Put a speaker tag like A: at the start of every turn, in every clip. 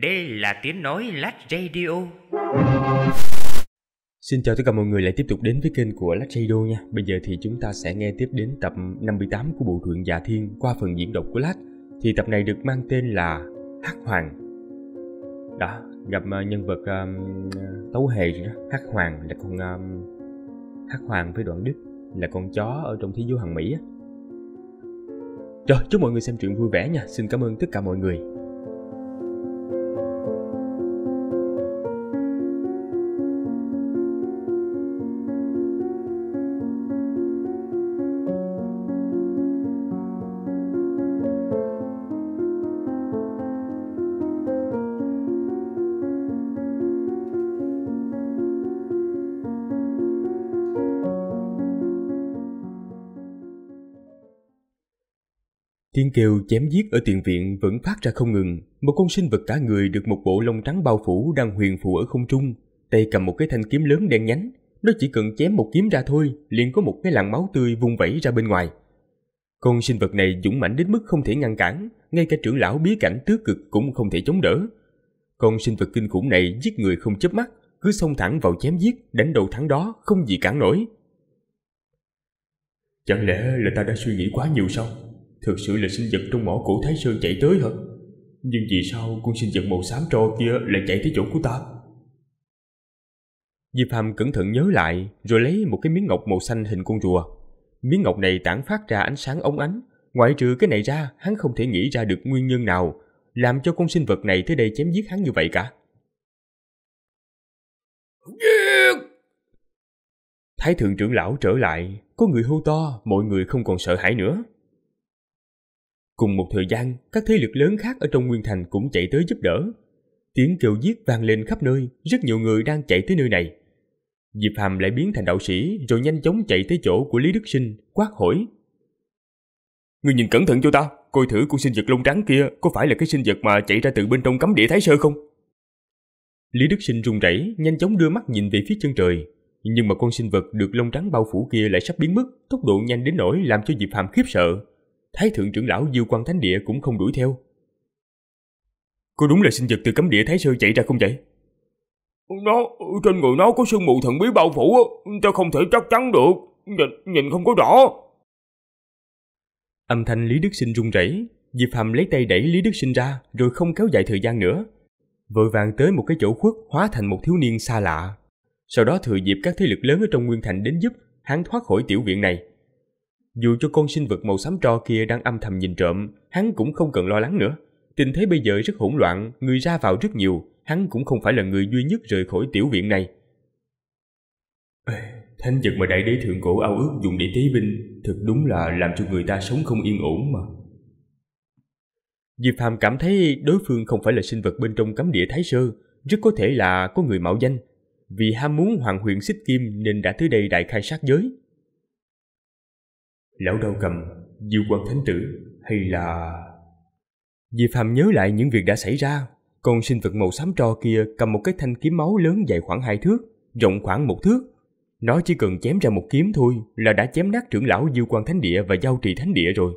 A: Đây là tiếng nói Lát Radio.
B: Xin chào tất cả mọi người lại tiếp tục đến với kênh của Lát Radio nha. Bây giờ thì chúng ta sẽ nghe tiếp đến tập 58 của bộ truyện Dạ Thiên qua phần diễn đọc của Lát. Thì tập này được mang tên là Hắc Hoàng. Đó, gặp à, nhân vật um, tấu hề đó. Hắc Hoàng là con à, um, Hắc Hoàng với Đoạn Đức là con chó ở trong thế giới hàng Mỹ á. Rồi, chúc mọi người xem truyện vui vẻ nha. Xin cảm ơn tất cả mọi người. Tiếng kêu chém giết ở tiền viện vẫn phát ra không ngừng. Một con sinh vật cả người được một bộ lông trắng bao phủ đang huyền phù ở không trung. Tay cầm một cái thanh kiếm lớn đen nhánh. Nó chỉ cần chém một kiếm ra thôi, liền có một cái làn máu tươi vung vẩy ra bên ngoài. Con sinh vật này dũng mãnh đến mức không thể ngăn cản, ngay cả trưởng lão bí cảnh tứ cực cũng không thể chống đỡ. Con sinh vật kinh khủng này giết người không chớp mắt, cứ xông thẳng vào chém giết, đánh đầu thắng đó, không gì cản nổi. Chẳng lẽ là ta đã suy nghĩ quá nhiều sao? Thực sự là sinh vật trong mỏ cổ Thái Sơn chạy tới hả? Nhưng vì sao con sinh vật màu xám tro kia lại chạy tới chỗ của ta? Diệp Hàm cẩn thận nhớ lại rồi lấy một cái miếng ngọc màu xanh hình con rùa. Miếng ngọc này tản phát ra ánh sáng ống ánh. Ngoại trừ cái này ra, hắn không thể nghĩ ra được nguyên nhân nào làm cho con sinh vật này tới đây chém giết hắn như vậy cả.
C: Giết!
B: Thái thượng trưởng lão trở lại, có người hô to, mọi người không còn sợ hãi nữa. Cùng một thời gian, các thế lực lớn khác ở trong Nguyên Thành cũng chạy tới giúp đỡ. Tiếng kêu giết vang lên khắp nơi, rất nhiều người đang chạy tới nơi này. Diệp Hàm lại biến thành đạo sĩ rồi nhanh chóng chạy tới chỗ của Lý Đức Sinh, quát hỏi. Người nhìn cẩn thận cho ta, coi thử con sinh vật lông trắng kia có phải là cái sinh vật mà chạy ra từ bên trong cấm địa Thái Sơ không? Lý Đức Sinh run rẩy, nhanh chóng đưa mắt nhìn về phía chân trời. Nhưng mà con sinh vật được lông trắng bao phủ kia lại sắp biến mất, tốc độ nhanh đến nỗi làm cho Diệp Hàm khiếp sợ. Thái thượng trưởng lão Diêu Quan Thánh Địa cũng không đuổi theo. Có đúng là sinh vật từ cấm địa Thái Sơ chạy ra không vậy?
C: Nó, trên người nó có sương mù thần bí bao phủ, ta không thể chắc chắn được, nhìn, nhìn không có rõ.
B: Âm thanh Lý Đức Sinh run rẩy, Diệp Hàm lấy tay đẩy Lý Đức Sinh ra, rồi không kéo dài thời gian nữa. Vội vàng tới một cái chỗ khuất hóa thành một thiếu niên xa lạ. Sau đó thừa dịp các thế lực lớn ở trong Nguyên Thành đến giúp, hắn thoát khỏi tiểu viện này. Dù cho con sinh vật màu xám tro kia đang âm thầm nhìn trộm, hắn cũng không cần lo lắng nữa. Tình thế bây giờ rất hỗn loạn, người ra vào rất nhiều, hắn cũng không phải là người duy nhất rời khỏi tiểu viện này. Thánh vật mà đại đế thượng cổ ao ước dùng để tế binh, thực đúng là làm cho người ta sống không yên ổn mà. Diệp Phàm cảm thấy đối phương không phải là sinh vật bên trong cấm địa Thái Sơ, rất có thể là có người mạo danh. Vì ham muốn hoàng huyền xích kim nên đã tới đây đại khai sát giới. Lão đau cầm, diêu quan thánh tử, hay là... Diệp Phàm nhớ lại những việc đã xảy ra. Con sinh vật màu xám tro kia cầm một cái thanh kiếm máu lớn dài khoảng hai thước, rộng khoảng một thước. Nó chỉ cần chém ra một kiếm thôi là đã chém nát trưởng lão Diêu Quan Thánh Địa và Giao Trì Thánh Địa rồi.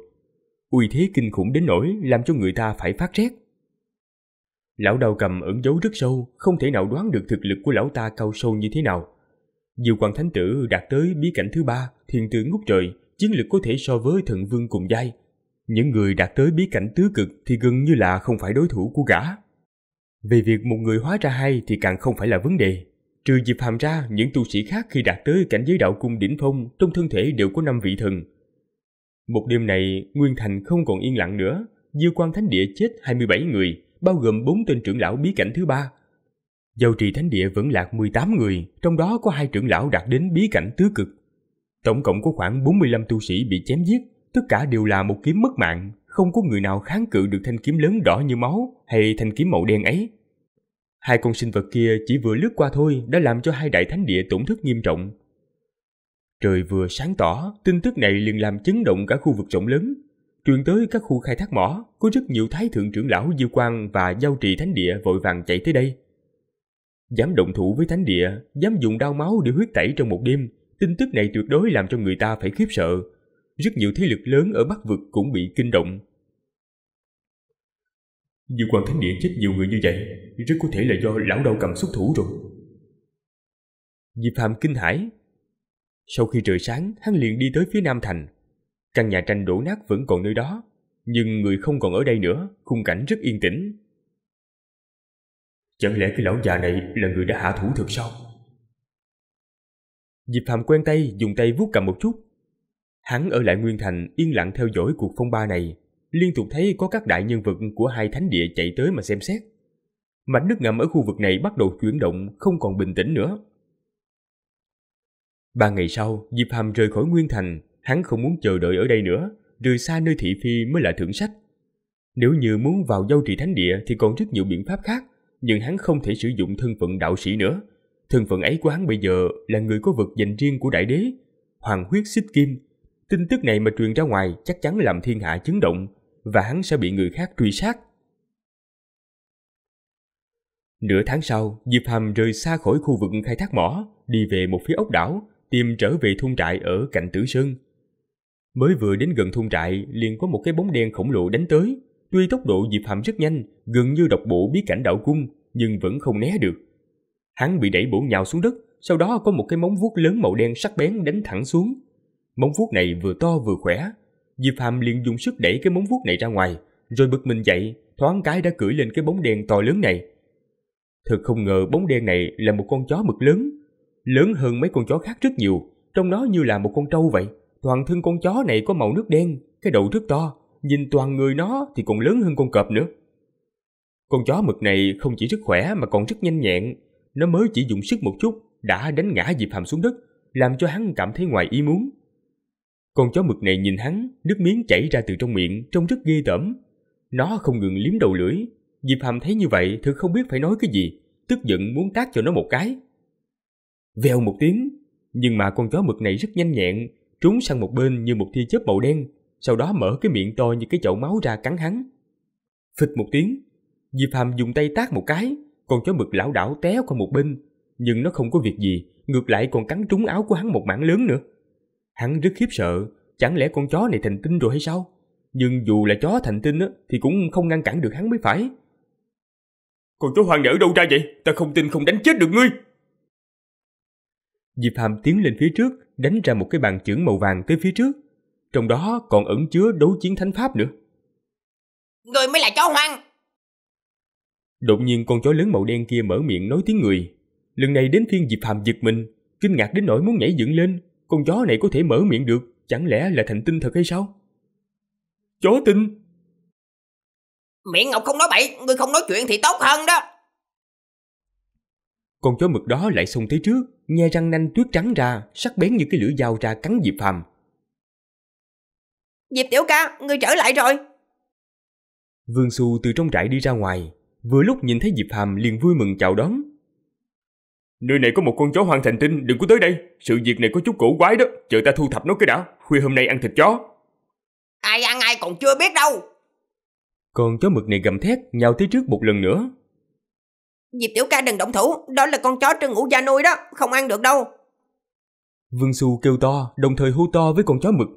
B: Uy thế kinh khủng đến nỗi làm cho người ta phải phát rét. Lão đầu cầm ẩn giấu rất sâu, không thể nào đoán được thực lực của lão ta cao sâu như thế nào. Diêu Quan Thánh Tử đạt tới bí cảnh thứ ba, thiên tử ngút trời, chiến lực có thể so với thần vương cùng giai. Những người đạt tới bí cảnh tứ cực thì gần như là không phải đối thủ của gã. Về việc một người hóa ra hay thì càng không phải là vấn đề. Trừ dịp hàm ra, những tu sĩ khác khi đạt tới cảnh giới đạo cung đỉnh phong trong thân thể đều có năm vị thần. Một đêm này, Nguyên Thành không còn yên lặng nữa. Diêu quan thánh địa chết 27 người, bao gồm 4 tên trưởng lão bí cảnh thứ ba. Giao trì thánh địa vẫn lạc 18 người, trong đó có hai trưởng lão đạt đến bí cảnh tứ cực. Tổng cộng có khoảng 45 tu sĩ bị chém giết, tất cả đều là một kiếm mất mạng, không có người nào kháng cự được thanh kiếm lớn đỏ như máu hay thanh kiếm màu đen ấy. Hai con sinh vật kia chỉ vừa lướt qua thôi đã làm cho hai đại thánh địa tổn thất nghiêm trọng. Trời vừa sáng tỏ, tin tức này liền làm chấn động cả khu vực rộng lớn. Truyền tới các khu khai thác mỏ, có rất nhiều thái thượng trưởng lão diêu quan và giao trì thánh địa vội vàng chạy tới đây. Dám động thủ với thánh địa, dám dùng đao máu để huyết tẩy trong một đêm, tin tức này tuyệt đối làm cho người ta phải khiếp sợ. Rất nhiều thế lực lớn ở Bắc Vực cũng bị kinh động. Dư quan thánh địa chết nhiều người như vậy, rất có thể là do lão đầu cầm xuất thủ rồi. Diệp Phàm kinh hãi. Sau khi trời sáng, hắn liền đi tới phía Nam Thành. Căn nhà tranh đổ nát vẫn còn nơi đó, nhưng người không còn ở đây nữa, khung cảnh rất yên tĩnh. Chẳng lẽ cái lão già này là người đã hạ thủ thực sao? Diệp Phạm quen tay, dùng tay vuốt cầm một chút. Hắn ở lại Nguyên Thành yên lặng theo dõi cuộc phong ba này, liên tục thấy có các đại nhân vật của hai thánh địa chạy tới mà xem xét. Mảnh nước ngầm ở khu vực này bắt đầu chuyển động, không còn bình tĩnh nữa. Ba ngày sau, Diệp Hàm rời khỏi Nguyên Thành, hắn không muốn chờ đợi ở đây nữa, rời xa nơi thị phi mới là thượng sách. Nếu như muốn vào giao trì thánh địa thì còn rất nhiều biện pháp khác, nhưng hắn không thể sử dụng thân phận đạo sĩ nữa. Thân phận ấy của hắn bây giờ là người có vực dành riêng của đại đế, hoàng huyết xích kim. Tin tức này mà truyền ra ngoài chắc chắn làm thiên hạ chấn động, và hắn sẽ bị người khác truy sát. Nửa tháng sau, Diệp Hàm rời xa khỏi khu vực khai thác mỏ, đi về một phía ốc đảo, tìm trở về thôn trại ở cạnh Tử Sơn. Mới vừa đến gần thôn trại, liền có một cái bóng đen khổng lồ đánh tới. Tuy tốc độ Diệp Hàm rất nhanh, gần như độc bộ bí cảnh đạo cung, nhưng vẫn không né được. Hắn bị đẩy bổ nhào xuống đất, sau đó có một cái móng vuốt lớn màu đen sắc bén đánh thẳng xuống. Móng vuốt này vừa to vừa khỏe, Diệp Hàm liền dùng sức đẩy cái móng vuốt này ra ngoài, rồi bực mình dậy, thoáng cái đã cưỡi lên cái bóng đen to lớn này. Thật không ngờ bóng đen này là một con chó mực lớn, lớn hơn mấy con chó khác rất nhiều, trong nó như là một con trâu vậy. Toàn thân con chó này có màu nước đen, cái đầu rất to, nhìn toàn người nó thì còn lớn hơn con cọp nữa. Con chó mực này không chỉ rất khỏe mà còn rất nhanh nhẹn, nó mới chỉ dùng sức một chút đã đánh ngã Diệp Hàm xuống đất, làm cho hắn cảm thấy ngoài ý muốn. Con chó mực này nhìn hắn, nước miếng chảy ra từ trong miệng, trông rất ghê tởm. Nó không ngừng liếm đầu lưỡi. Diệp Hàm thấy như vậy thực không biết phải nói cái gì, tức giận muốn tác cho nó một cái. Vèo một tiếng, nhưng mà con chó mực này rất nhanh nhẹn, trốn sang một bên như một tia chớp màu đen, sau đó mở cái miệng to như cái chậu máu ra cắn hắn. Phịch một tiếng, Diệp Hàm dùng tay tác một cái, con chó mực lão đảo té qua một bên, nhưng nó không có việc gì, ngược lại còn cắn trúng áo của hắn một mảng lớn nữa. Hắn rất khiếp sợ, chẳng lẽ con chó này thành tinh rồi hay sao? Nhưng dù là chó thành tinh á, thì cũng không ngăn cản được hắn mới phải.
C: Con chó hoàng ở đâu ra vậy? Ta không tin không đánh chết được ngươi.
B: Diệp Hàm tiến lên phía trước, đánh ra một cái bàn chưởng màu vàng tới phía trước. Trong đó còn ẩn chứa đấu chiến thánh pháp nữa.
D: Người mới là chó hoang.
B: Đột nhiên con chó lớn màu đen kia mở miệng nói tiếng người. Lần này đến phiên Diệp Hàm giật mình, kinh ngạc đến nỗi muốn nhảy dựng lên, con chó này có thể mở miệng được, chẳng lẽ là thành tinh thật hay sao?
C: Chó tinh?
D: Miệng Ngọc không nói bậy, ngươi không nói chuyện thì tốt hơn đó.
B: Con chó mực đó lại xông tới trước, nhe răng nanh tuyết trắng ra, sắc bén như cái lưỡi dao ra cắn Diệp Phàm.
D: Diệp tiểu ca, ngươi trở lại rồi.
B: Vương Xu từ trong trại đi ra ngoài, vừa lúc nhìn thấy Diệp Phàm liền vui mừng chào đón.
C: Nơi này có một con chó hoang thành tinh, đừng có tới đây. Sự việc này có chút cổ quái đó, chờ ta thu thập nó cái đã. Khuya hôm nay ăn thịt chó.
D: Ai ăn ai còn chưa biết đâu.
B: Con chó mực này gầm thét, nhào tới trước một lần nữa.
D: Diệp tiểu ca đừng động thủ, đó là con chó trân ngũ gia nuôi đó, không ăn được đâu.
B: Vương Xu kêu to, đồng thời hô to với con chó mực.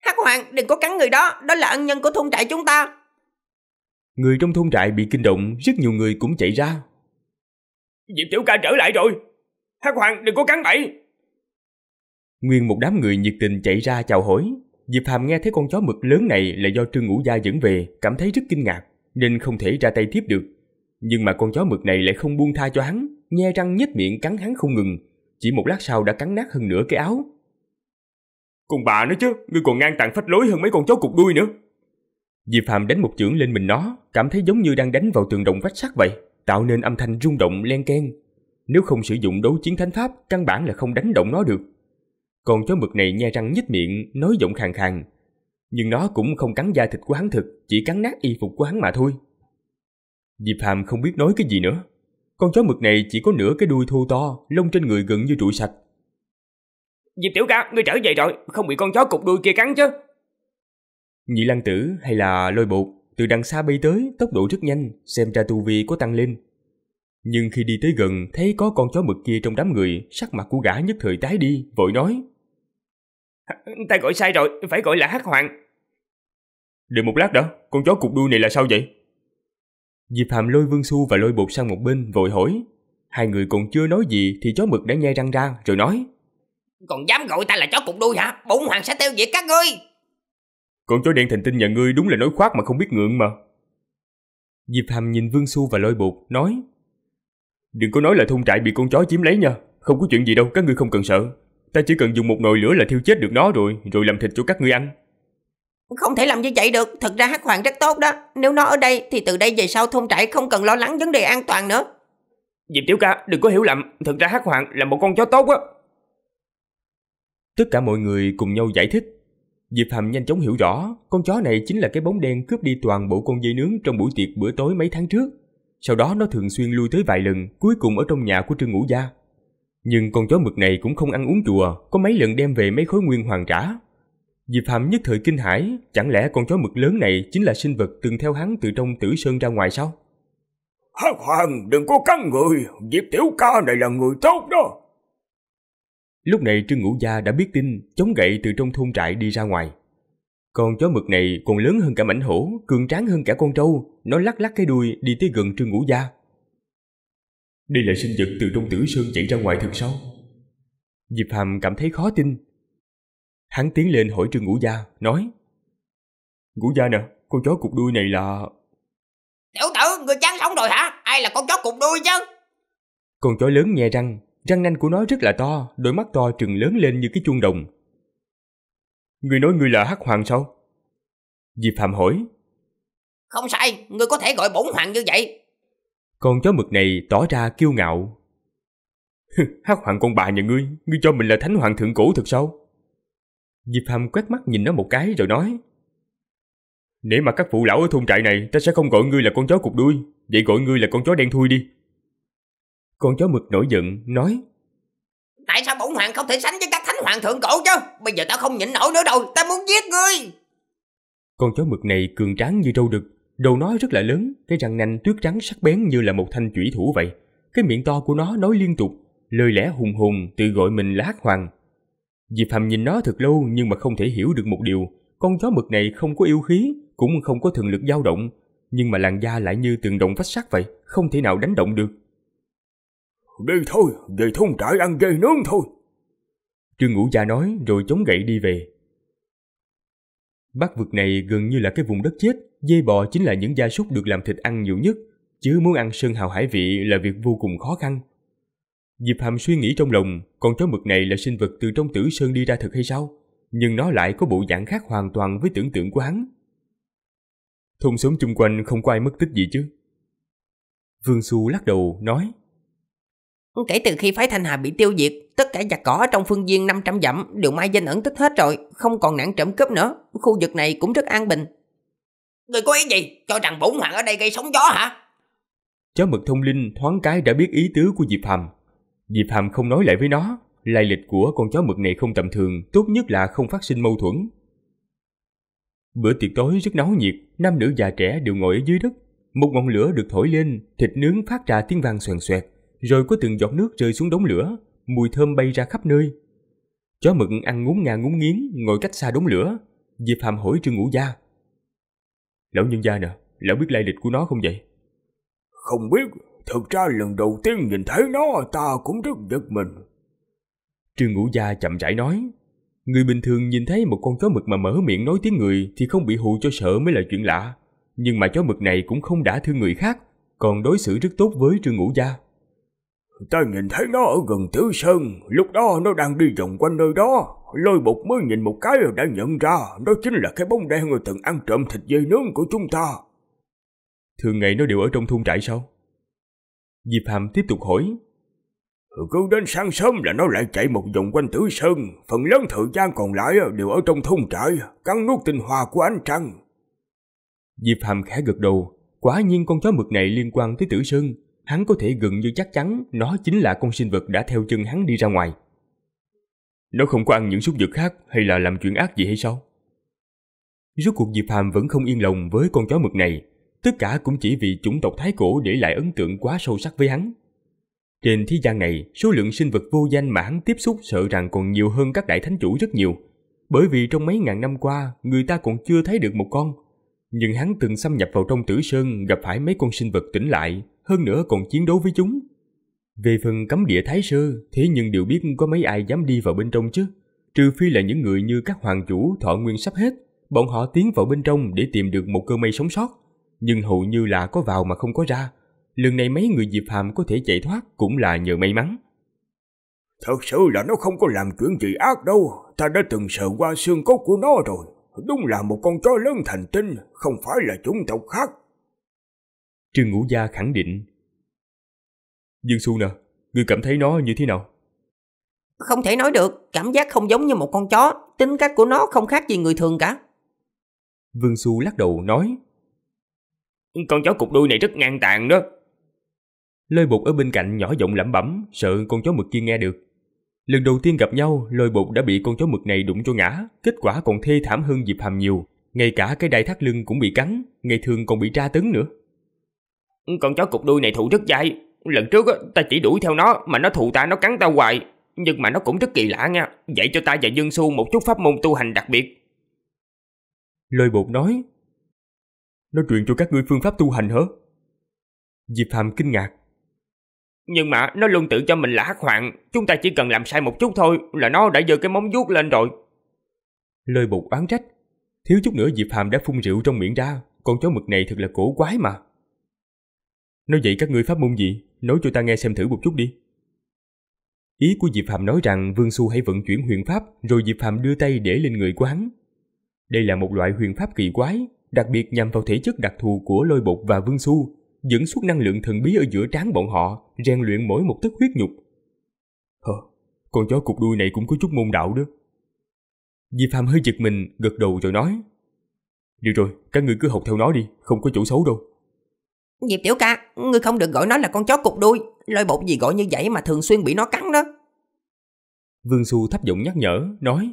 D: Hắc Hoàng, đừng có cắn người đó, đó là ân nhân của thôn trại chúng ta.
B: Người trong thôn trại bị kinh động, rất nhiều người cũng chạy ra,
C: Diệp Tiểu ca trở lại rồi. Hắc Hoàng đừng có cắn bậy.
B: Nguyên một đám người nhiệt tình chạy ra chào hỏi. Diệp Hàm nghe thấy con chó mực lớn này là do Trương Ngũ Gia dẫn về, cảm thấy rất kinh ngạc, nên không thể ra tay tiếp được. Nhưng mà con chó mực này lại không buông tha cho hắn, nhe răng nhếch miệng cắn hắn không ngừng, chỉ một lát sau đã cắn nát hơn nửa cái áo.
C: Con bà nữa chứ, ngươi còn ngang tàn phách lối hơn mấy con chó cục đuôi nữa.
B: Diệp Phạm đánh một chưởng lên mình nó, cảm thấy giống như đang đánh vào tường đồng vách sắt vậy tạo nên âm thanh rung động len keng. Nếu không sử dụng đấu chiến thánh pháp, căn bản là không đánh động nó được. Còn chó mực này nhe răng nhếch miệng, nói giọng khàn khàn. Nhưng nó cũng không cắn da thịt của hắn thực, chỉ cắn nát y phục của hắn mà thôi. Diệp Phạm không biết nói cái gì nữa. Con chó mực này chỉ có nửa cái đuôi thô to, lông trên người gần như trụi sạch.
C: Diệp tiểu ca, ngươi trở về rồi, không bị con chó cục đuôi kia cắn chứ.
B: Nhị lăng tử hay là lôi bột từ đằng xa bay tới, tốc độ rất nhanh, xem ra tu vi có tăng lên. Nhưng khi đi tới gần, thấy có con chó mực kia trong đám người, sắc mặt của gã nhất thời tái đi, vội nói.
C: Ta gọi sai rồi, phải gọi là hắc hoàng.
B: Đợi một lát đã, con chó cục đuôi này là sao vậy? Diệp Phạm lôi Vương Xu và lôi bột sang một bên vội hỏi. Hai người còn chưa nói gì thì chó mực đã nhe răng ra rồi nói.
D: Còn dám gọi ta là chó cục đuôi hả? Bổn hoàng sẽ tiêu diệt các ngươi.
C: Con chó đen thành tinh nhà ngươi đúng là nói khoác mà không biết ngượng mà.
B: Diệp Hàm nhìn Vương Xu và lôi bột, nói
C: Đừng có nói là thôn trại bị con chó chiếm lấy nha. Không có chuyện gì đâu, các ngươi không cần sợ. Ta chỉ cần dùng một nồi lửa là thiêu chết được nó rồi, rồi làm thịt cho các ngươi ăn.
D: Không thể làm như vậy được, thật ra hắc hoàng rất tốt đó. Nếu nó ở đây thì từ đây về sau thôn trại không cần lo lắng vấn đề an toàn nữa.
C: Diệp Tiểu ca, đừng có hiểu lầm, thật ra hắc hoàng là một con chó tốt á.
B: Tất cả mọi người cùng nhau giải thích. Diệp Hàm nhanh chóng hiểu rõ, con chó này chính là cái bóng đen cướp đi toàn bộ con dây nướng trong buổi tiệc bữa tối mấy tháng trước. Sau đó nó thường xuyên lui tới vài lần, cuối cùng ở trong nhà của Trương Ngũ Gia. Nhưng con chó mực này cũng không ăn uống chùa, có mấy lần đem về mấy khối nguyên hoàng trả. Diệp Hàm nhất thời kinh hãi, chẳng lẽ con chó mực lớn này chính là sinh vật từng theo hắn từ trong tử sơn ra ngoài sao?
C: Hắc Hoàng, đừng có cắn người, Diệp Tiểu ca này là người tốt đó.
B: Lúc này Trương Ngũ Gia đã biết tin, chống gậy từ trong thôn trại đi ra ngoài. Con chó mực này còn lớn hơn cả mảnh hổ, cường tráng hơn cả con trâu, nó lắc lắc cái đuôi đi tới gần Trương Ngũ Gia. Đây là sinh vật từ trong tử sơn chạy ra ngoài thực sao? Diệp Hàm cảm thấy khó tin. Hắn tiến lên hỏi Trương Ngũ Gia, nói Ngũ Gia nè, con chó cục đuôi này là...
D: Tiểu tử, người chán sống rồi hả? Ai là con chó cục đuôi chứ?
B: Con chó lớn nhè răng, răng nanh của nó rất là to, đôi mắt to trừng lớn lên như cái chuông đồng.
C: Người nói người là Hắc Hoàng sao?
B: Diệp Phạm hỏi.
D: Không sai, người có thể gọi bổn hoàng như vậy.
B: Con chó mực này tỏ ra kiêu ngạo.
C: Hắc Hoàng con bà nhà ngươi, ngươi cho mình là thánh hoàng thượng cổ thật sao?
B: Diệp Phạm quét mắt nhìn nó một cái rồi nói.
C: Nếu mà các phụ lão ở thôn trại này, ta sẽ không gọi ngươi là con chó cục đuôi, vậy gọi ngươi là con chó đen thui đi.
B: Con chó mực nổi giận, nói.
D: Tại sao bổn hoàng không thể sánh với các thánh hoàng thượng cổ chứ? Bây giờ ta không nhịn nổi nữa rồi, ta muốn giết ngươi.
B: Con chó mực này cường tráng như trâu đực, đầu nó rất là lớn, cái răng nanh tuyết trắng sắc bén như là một thanh chủy thủ vậy. Cái miệng to của nó nói liên tục, lời lẽ hùng hùng tự gọi mình là hắc hoàng. Diệp Hàm nhìn nó thật lâu nhưng mà không thể hiểu được một điều, con chó mực này không có yêu khí, cũng không có thần lực dao động, nhưng mà làn da lại như từng động phách sắt vậy, không thể nào đánh động được.
C: Đi thôi, về thôn trại ăn dây nướng thôi.
B: Trương Ngũ Gia nói rồi chống gậy đi về. Bắc vực này gần như là cái vùng đất chết, dê bò chính là những gia súc được làm thịt ăn nhiều nhất, chứ muốn ăn sơn hào hải vị là việc vô cùng khó khăn. Diệp Hàm suy nghĩ trong lòng, con chó mực này là sinh vật từ trong tử sơn đi ra thật hay sao? Nhưng nó lại có bộ dạng khác hoàn toàn với tưởng tượng của hắn. Thôn xóm chung quanh không có ai mất tích gì chứ? Vương Xu lắc đầu, nói
D: Kể từ khi phái Thanh Hà bị tiêu diệt, tất cả giặc cỏ trong phương viên 500 dặm đều mai danh ẩn tích hết rồi, không còn nạn trộm cướp nữa. Khu vực này cũng rất an bình. Người có ý gì? Cho rằng bổn hoàng ở đây gây sóng gió hả?
B: Chó mực thông linh thoáng cái đã biết ý tứ của Diệp Hàm. Diệp Hàm không nói lại với nó, lai lịch của con chó mực này không tầm thường, tốt nhất là không phát sinh mâu thuẫn. Bữa tiệc tối rất náo nhiệt, nam nữ già trẻ đều ngồi ở dưới đất. Một ngọn lửa được thổi lên, thịt nướng phát ra tiếng vang xoèn xoẹt rồi có từng giọt nước rơi xuống đống lửa, mùi thơm bay ra khắp nơi. Chó mực ăn ngúng ngà ngúng nghiến, ngồi cách xa đống lửa. Diệp Hàm hỏi Trương Ngũ Gia. Lão nhân gia nè, lão biết lai lịch của nó không vậy?
C: Không biết, thực ra lần đầu tiên nhìn thấy nó ta cũng rất giật mình.
B: Trương Ngũ Gia chậm rãi nói. Người bình thường nhìn thấy một con chó mực mà mở miệng nói tiếng người thì không bị hù cho sợ mới là chuyện lạ. Nhưng mà chó mực này cũng không đã thương người khác, còn đối xử rất tốt với Trương Ngũ Gia.
C: Ta nhìn thấy nó ở gần Tử Sơn, lúc đó nó đang đi vòng quanh nơi đó. Lôi bột mới nhìn một cái rồi đã nhận ra, đó chính là cái bóng đen người từng ăn trộm thịt dây nướng của chúng ta.
B: Thường ngày nó đều ở trong thôn trại sao? Diệp Hàm tiếp tục hỏi.
C: Cứ đến sáng sớm là nó lại chạy một vòng quanh Tử Sơn, phần lớn thời gian còn lại đều ở trong thôn trại, cắn nuốt tinh hoa của ánh trăng.
B: Diệp Hàm khẽ gật đầu, quả nhiên con chó mực này liên quan tới Tử Sơn, hắn có thể gần như chắc chắn nó chính là con sinh vật đã theo chân hắn đi ra ngoài. Nó không có ăn những súc vật khác hay là làm chuyện ác gì hay sao? Rốt cuộc Diệp Phàm vẫn không yên lòng với con chó mực này, tất cả cũng chỉ vì chủng tộc Thái Cổ để lại ấn tượng quá sâu sắc với hắn. Trên thế gian này, số lượng sinh vật vô danh mà hắn tiếp xúc sợ rằng còn nhiều hơn các đại thánh chủ rất nhiều, bởi vì trong mấy ngàn năm qua, người ta còn chưa thấy được một con. Nhưng hắn từng xâm nhập vào trong tử sơn gặp phải mấy con sinh vật tỉnh lại, hơn nữa còn chiến đấu với chúng. Về phần cấm địa Thái Sơ, thế nhưng đều biết có mấy ai dám đi vào bên trong chứ. Trừ phi là những người như các hoàng chủ thọ nguyên sắp hết, bọn họ tiến vào bên trong để tìm được một cơ may sống sót. Nhưng hầu như là có vào mà không có ra. Lần này mấy người Diệp hàm có thể chạy thoát cũng là nhờ may mắn.
C: Thật sự là nó không có làm chuyện gì ác đâu. Ta đã từng sờ qua xương cốt của nó rồi. Đúng là một con chó lớn thành tinh, không phải là chủng tộc khác.
B: Trương Ngũ Gia khẳng định. Dương Xu nè, ngươi cảm thấy nó như thế nào?
D: Không thể nói được, cảm giác không giống như một con chó, tính cách của nó không khác gì người thường cả.
B: Vương Xu lắc đầu nói.
A: Con chó cục đuôi này rất ngang tàn đó.
B: Lôi bột ở bên cạnh nhỏ giọng lẩm bẩm, sợ con chó mực kia nghe được. Lần đầu tiên gặp nhau, lôi bột đã bị con chó mực này đụng cho ngã, kết quả còn thê thảm hơn Diệp Hàm nhiều. Ngay cả cái đai thắt lưng cũng bị cắn, ngày thường còn bị tra tấn nữa.
A: Con chó cục đuôi này thụ rất dai. Lần trước ta chỉ đuổi theo nó mà nó thụ ta nó cắn ta hoài. Nhưng mà nó cũng rất kỳ lạ nha. Dạy cho ta và Dương Xu một chút pháp môn tu hành đặc biệt.
B: Lôi bột nói. Nó truyền cho các ngươi phương pháp tu hành hả? Diệp Hàm kinh ngạc.
A: Nhưng mà nó luôn tự cho mình là hắc hoàng. Chúng ta chỉ cần làm sai một chút thôi là nó đã giơ cái móng vuốt lên rồi.
B: Lôi bột oán trách. Thiếu chút nữa Diệp Hàm đã phun rượu trong miệng ra. Con chó mực này thật là cổ quái mà. Nói vậy các ngươi pháp môn gì? Nói cho ta nghe xem thử một chút đi. Ý của Diệp Phạm nói rằng Vương Xu hãy vận chuyển huyền pháp rồi Diệp Phạm đưa tay để lên người của hắn. Đây là một loại huyền pháp kỳ quái, đặc biệt nhằm vào thể chất đặc thù của lôi bột và Vương Xu, dẫn xuất năng lượng thần bí ở giữa trán bọn họ, rèn luyện mỗi một tấc huyết nhục. Hờ, con chó cục đuôi này cũng có chút môn đạo đó. Diệp Phạm hơi giật mình, gật đầu rồi nói. Được rồi, các ngươi cứ học theo nó đi, không có chỗ xấu đâu.
D: Diệp tiểu ca, ngươi không được gọi nó là con chó cục đuôi, lôi bột gì gọi như vậy mà thường xuyên bị nó cắn đó.
B: Vương Xu thấp giọng nhắc nhở, nói.